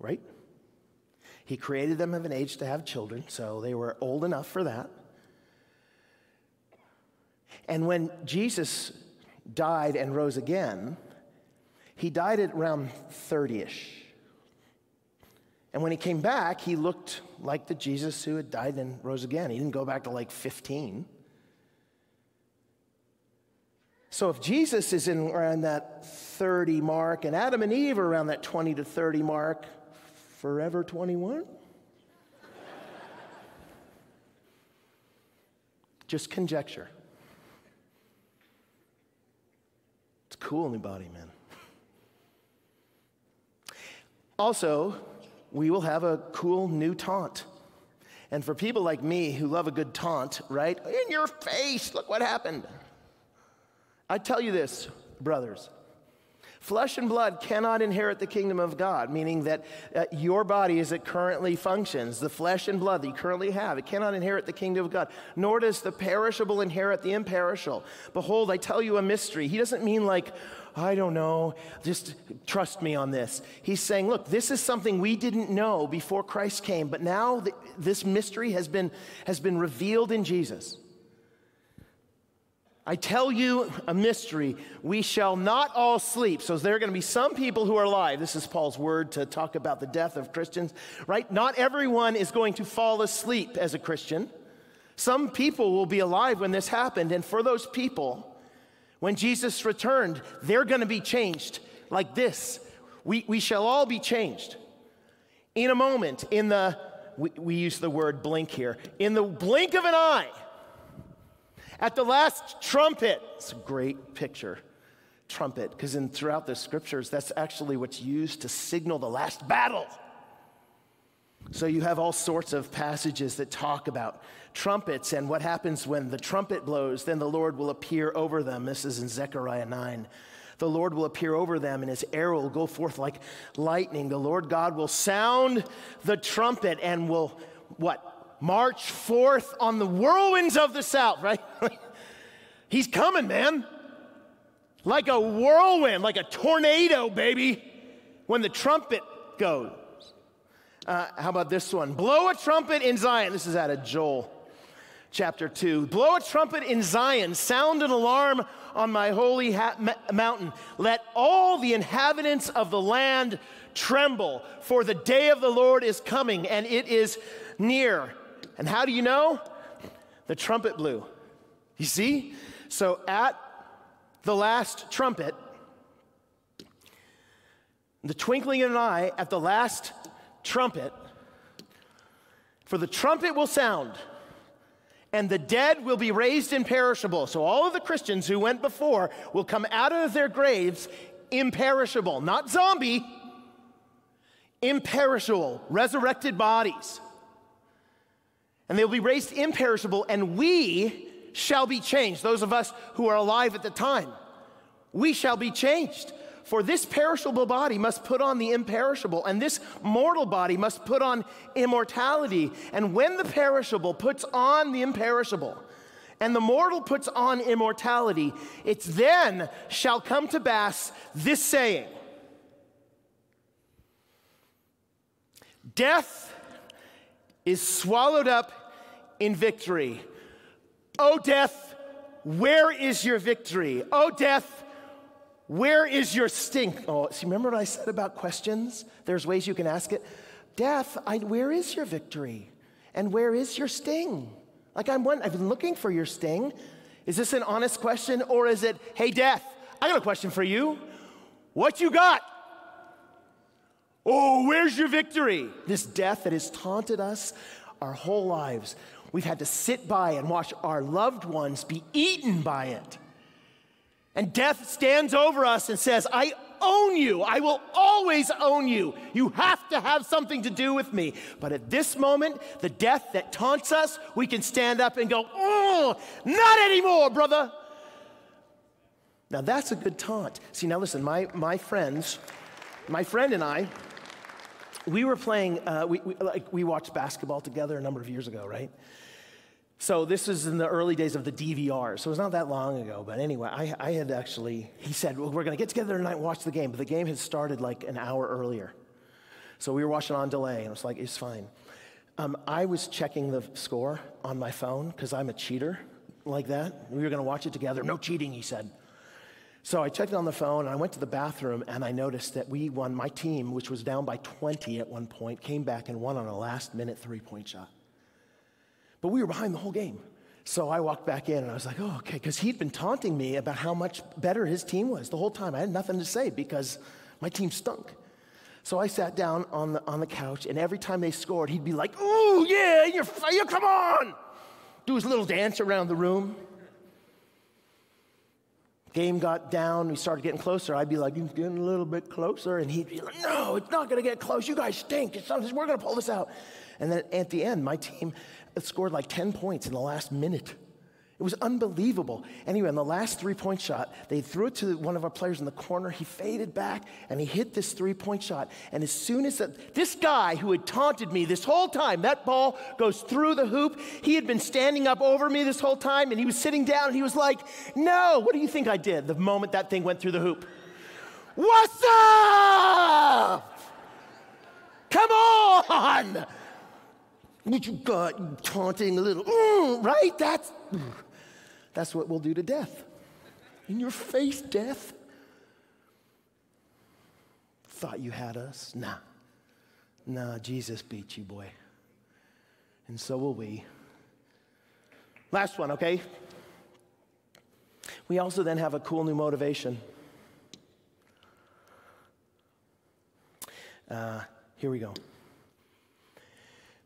right? He created them of an age to have children, so they were old enough for that. And when Jesus died and rose again, he died at around 30 ish. And when he came back, he looked like the Jesus who had died and rose again. He didn't go back to like 15. So if Jesus is in around that 30 mark and Adam and Eve are around that 20 to 30 mark, forever 21? Just conjecture. It's cool in the body, man. Also, we will have a cool new taunt. And for people like me who love a good taunt, right? In your face, look what happened. I tell you this, brothers. Flesh and blood cannot inherit the kingdom of God, meaning that uh, your body as it currently functions, the flesh and blood that you currently have, it cannot inherit the kingdom of God, nor does the perishable inherit the imperishable. Behold, I tell you a mystery. He doesn't mean like, I don't know, just trust me on this. He's saying, look, this is something we didn't know before Christ came, but now th- this mystery has been, has been revealed in Jesus. I tell you a mystery. We shall not all sleep. So there are going to be some people who are alive. This is Paul's word to talk about the death of Christians, right? Not everyone is going to fall asleep as a Christian. Some people will be alive when this happened, and for those people, when Jesus returned, they're going to be changed like this. We, we shall all be changed. In a moment, in the, we, we use the word blink here, in the blink of an eye, at the last trumpet, it's a great picture, trumpet, because in throughout the scriptures, that's actually what's used to signal the last battle. So you have all sorts of passages that talk about trumpets and what happens when the trumpet blows, then the Lord will appear over them. This is in Zechariah 9. The Lord will appear over them, and his arrow will go forth like lightning. The Lord God will sound the trumpet and will, what? March forth on the whirlwinds of the south, right? He's coming, man. Like a whirlwind, like a tornado, baby, when the trumpet goes. Uh, how about this one? Blow a trumpet in Zion. This is out of Joel chapter 2. Blow a trumpet in Zion, sound an alarm on my holy ha- mountain. Let all the inhabitants of the land tremble, for the day of the Lord is coming and it is near. And how do you know? The trumpet blew. You see? So at the last trumpet, the twinkling of an eye, at the last trumpet, for the trumpet will sound and the dead will be raised imperishable. So all of the Christians who went before will come out of their graves imperishable, not zombie, imperishable, resurrected bodies. And they'll be raised imperishable, and we shall be changed. Those of us who are alive at the time, we shall be changed. For this perishable body must put on the imperishable, and this mortal body must put on immortality. And when the perishable puts on the imperishable, and the mortal puts on immortality, it then shall come to pass this saying Death is swallowed up in victory. O death, where is your victory? O death, where is your sting? Oh, see, remember what I said about questions? There's ways you can ask it. Death, I, where is your victory? And where is your sting? Like I'm one, I've been looking for your sting. Is this an honest question or is it, hey, death, I got a question for you. What you got? Oh, where's your victory? This death that has taunted us our whole lives. We've had to sit by and watch our loved ones be eaten by it. And death stands over us and says, I own you. I will always own you. You have to have something to do with me. But at this moment, the death that taunts us, we can stand up and go, Oh, not anymore, brother. Now that's a good taunt. See, now listen, my, my friends, my friend and I, we were playing, uh, we, we, like, we watched basketball together a number of years ago, right? So this was in the early days of the DVR. So it was not that long ago. But anyway, I, I had actually, he said, well, we're going to get together tonight and watch the game. But the game had started like an hour earlier. So we were watching on delay, and it was like, it's fine. Um, I was checking the score on my phone because I'm a cheater like that. We were going to watch it together. No cheating, he said. So I checked it on the phone, and I went to the bathroom, and I noticed that we won. My team, which was down by 20 at one point, came back and won on a last minute three point shot. But we were behind the whole game. So I walked back in and I was like, oh, okay, because he'd been taunting me about how much better his team was the whole time. I had nothing to say because my team stunk. So I sat down on the, on the couch, and every time they scored, he'd be like, oh, yeah, you're, you come on. Do his little dance around the room. Game got down, we started getting closer. I'd be like, getting a little bit closer. And he'd be like, no, it's not going to get close. You guys stink. It's not, we're going to pull this out. And then at the end, my team scored like 10 points in the last minute. It was unbelievable. Anyway, in the last three point shot, they threw it to one of our players in the corner. He faded back and he hit this three point shot. And as soon as this guy who had taunted me this whole time, that ball goes through the hoop. He had been standing up over me this whole time and he was sitting down and he was like, No, what do you think I did the moment that thing went through the hoop? What's up? Come on! What you got, taunting a little, mm, right? That's, that's what we'll do to death. In your face, death. Thought you had us? Nah. Nah, Jesus beat you, boy. And so will we. Last one, okay? We also then have a cool new motivation. Uh, here we go.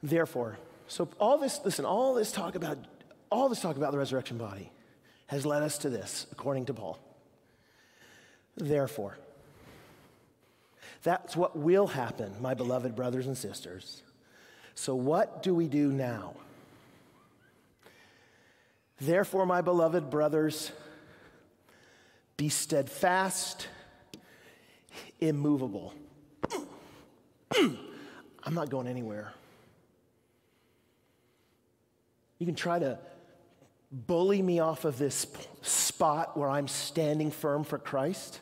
Therefore, so all this, listen, all this talk about, all this talk about the resurrection body has led us to this, according to Paul. Therefore, that's what will happen, my beloved brothers and sisters. So, what do we do now? Therefore, my beloved brothers, be steadfast, immovable. I'm not going anywhere. You can try to bully me off of this spot where I'm standing firm for Christ.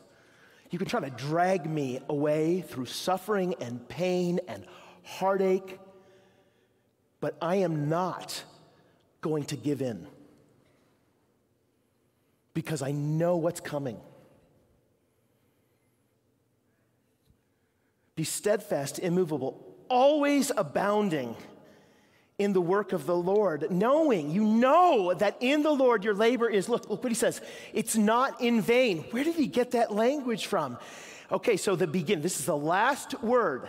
You can try to drag me away through suffering and pain and heartache, but I am not going to give in because I know what's coming. Be steadfast, immovable, always abounding in the work of the Lord, knowing, you know that in the Lord your labor is, look, look what he says, it's not in vain. Where did he get that language from? Okay, so the begin, this is the last word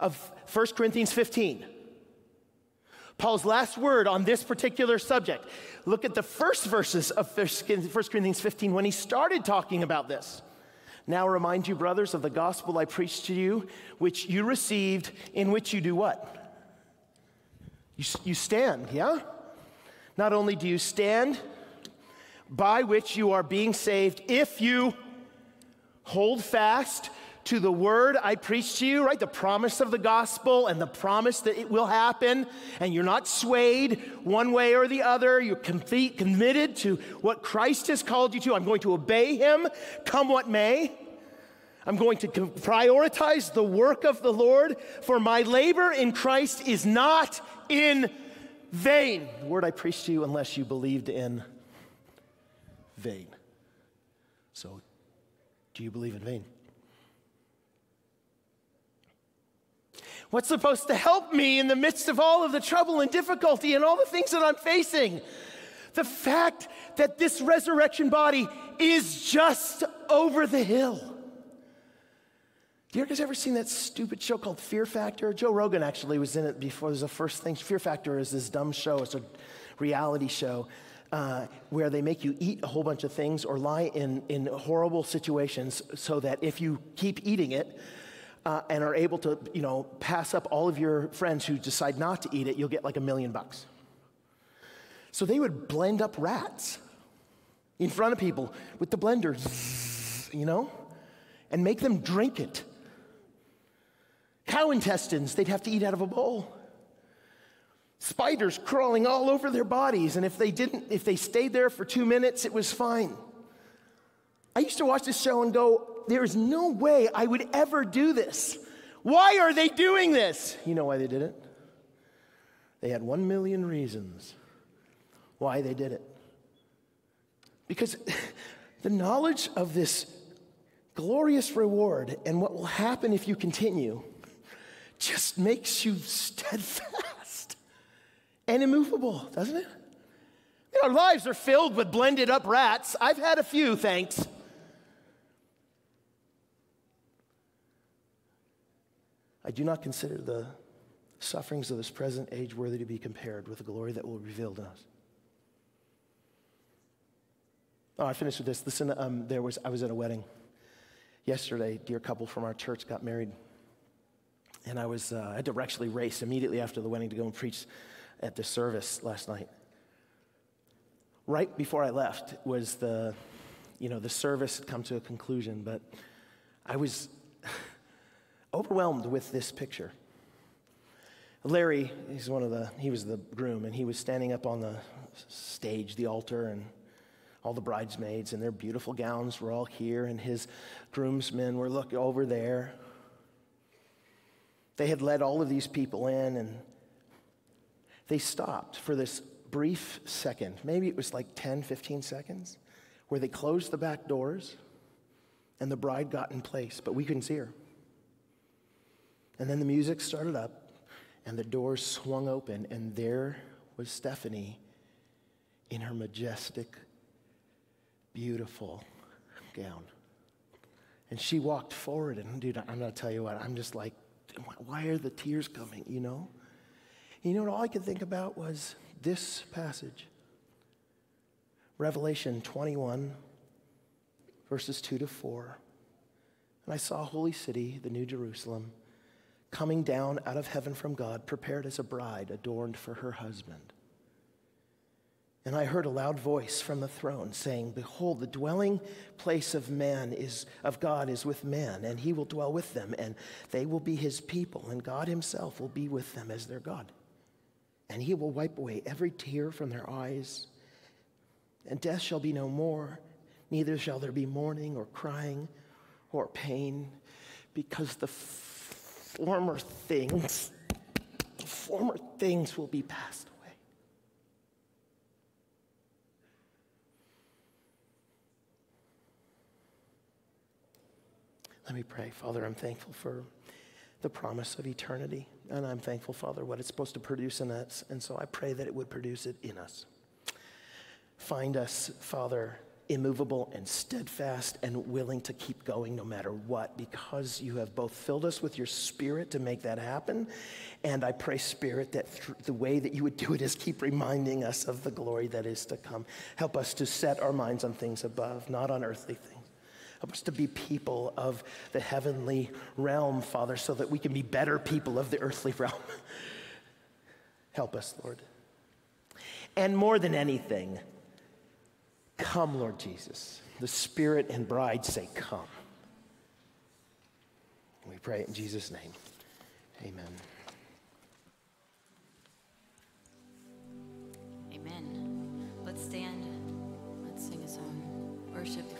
of 1 Corinthians 15. Paul's last word on this particular subject. Look at the first verses of 1 Corinthians 15 when he started talking about this. Now remind you, brothers, of the gospel I preached to you, which you received, in which you do what? You, you stand, yeah? Not only do you stand, by which you are being saved, if you hold fast to the word I preach to you, right? The promise of the gospel and the promise that it will happen, and you're not swayed one way or the other. You're committed to what Christ has called you to. I'm going to obey him, come what may. I'm going to prioritize the work of the Lord, for my labor in Christ is not in vain. The word I preached to you, unless you believed in vain. So, do you believe in vain? What's supposed to help me in the midst of all of the trouble and difficulty and all the things that I'm facing? The fact that this resurrection body is just over the hill. You guys ever seen that stupid show called Fear Factor? Joe Rogan actually was in it before. It was the first thing. Fear Factor is this dumb show. It's a reality show uh, where they make you eat a whole bunch of things or lie in, in horrible situations so that if you keep eating it uh, and are able to, you know, pass up all of your friends who decide not to eat it, you'll get like a million bucks. So they would blend up rats in front of people with the blender, you know, and make them drink it Cow intestines, they'd have to eat out of a bowl. Spiders crawling all over their bodies, and if they didn't, if they stayed there for two minutes, it was fine. I used to watch this show and go, there is no way I would ever do this. Why are they doing this? You know why they did it? They had one million reasons why they did it. Because the knowledge of this glorious reward and what will happen if you continue just makes you steadfast and immovable, doesn't it? our lives are filled with blended up rats. I've had a few, thanks. I do not consider the sufferings of this present age worthy to be compared with the glory that will be revealed in us. Oh, I finished with this. Listen, um, there was I was at a wedding yesterday. Dear couple from our church got married and I was, uh, I had to actually race immediately after the wedding to go and preach at the service last night. Right before I left was the, you know, the service had come to a conclusion, but I was overwhelmed with this picture. Larry, he's one of the, he was the groom, and he was standing up on the stage, the altar, and all the bridesmaids and their beautiful gowns were all here, and his groomsmen were looking over there. They had let all of these people in and they stopped for this brief second. Maybe it was like 10, 15 seconds where they closed the back doors and the bride got in place, but we couldn't see her. And then the music started up and the doors swung open and there was Stephanie in her majestic, beautiful gown. And she walked forward, and dude, I'm gonna tell you what, I'm just like, why are the tears coming, you know? You know what all I could think about was this passage Revelation 21, verses 2 to 4. And I saw holy city, the New Jerusalem, coming down out of heaven from God, prepared as a bride adorned for her husband. And I heard a loud voice from the throne saying, Behold, the dwelling place of man is of God is with man, and he will dwell with them, and they will be his people, and God himself will be with them as their God. And he will wipe away every tear from their eyes, and death shall be no more, neither shall there be mourning or crying or pain, because the former things, the former things will be passed away. Let me pray. Father, I'm thankful for the promise of eternity. And I'm thankful, Father, what it's supposed to produce in us. And so I pray that it would produce it in us. Find us, Father, immovable and steadfast and willing to keep going no matter what, because you have both filled us with your spirit to make that happen. And I pray, Spirit, that the way that you would do it is keep reminding us of the glory that is to come. Help us to set our minds on things above, not on earthly things. Help us to be people of the heavenly realm, Father, so that we can be better people of the earthly realm. Help us, Lord. And more than anything, come, Lord Jesus. The Spirit and bride say, Come. We pray in Jesus' name. Amen. Amen. Let's stand. Let's sing a song. Worship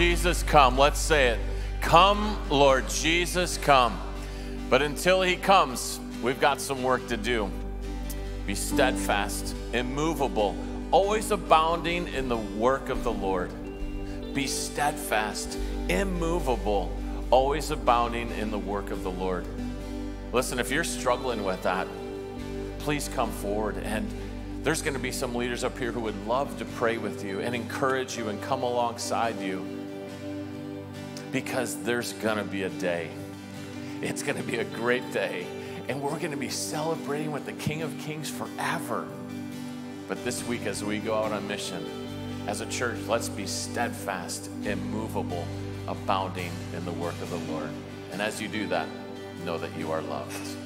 Jesus, come. Let's say it. Come, Lord Jesus, come. But until he comes, we've got some work to do. Be steadfast, immovable, always abounding in the work of the Lord. Be steadfast, immovable, always abounding in the work of the Lord. Listen, if you're struggling with that, please come forward. And there's going to be some leaders up here who would love to pray with you and encourage you and come alongside you because there's to be a day. It's to be a great day. And we're to be celebrating with the King of Kings forever. But this week, as we go out on mission, as a church, let's be steadfast, immovable, abounding in the work of the Lord. And as you do that, know that you are loved.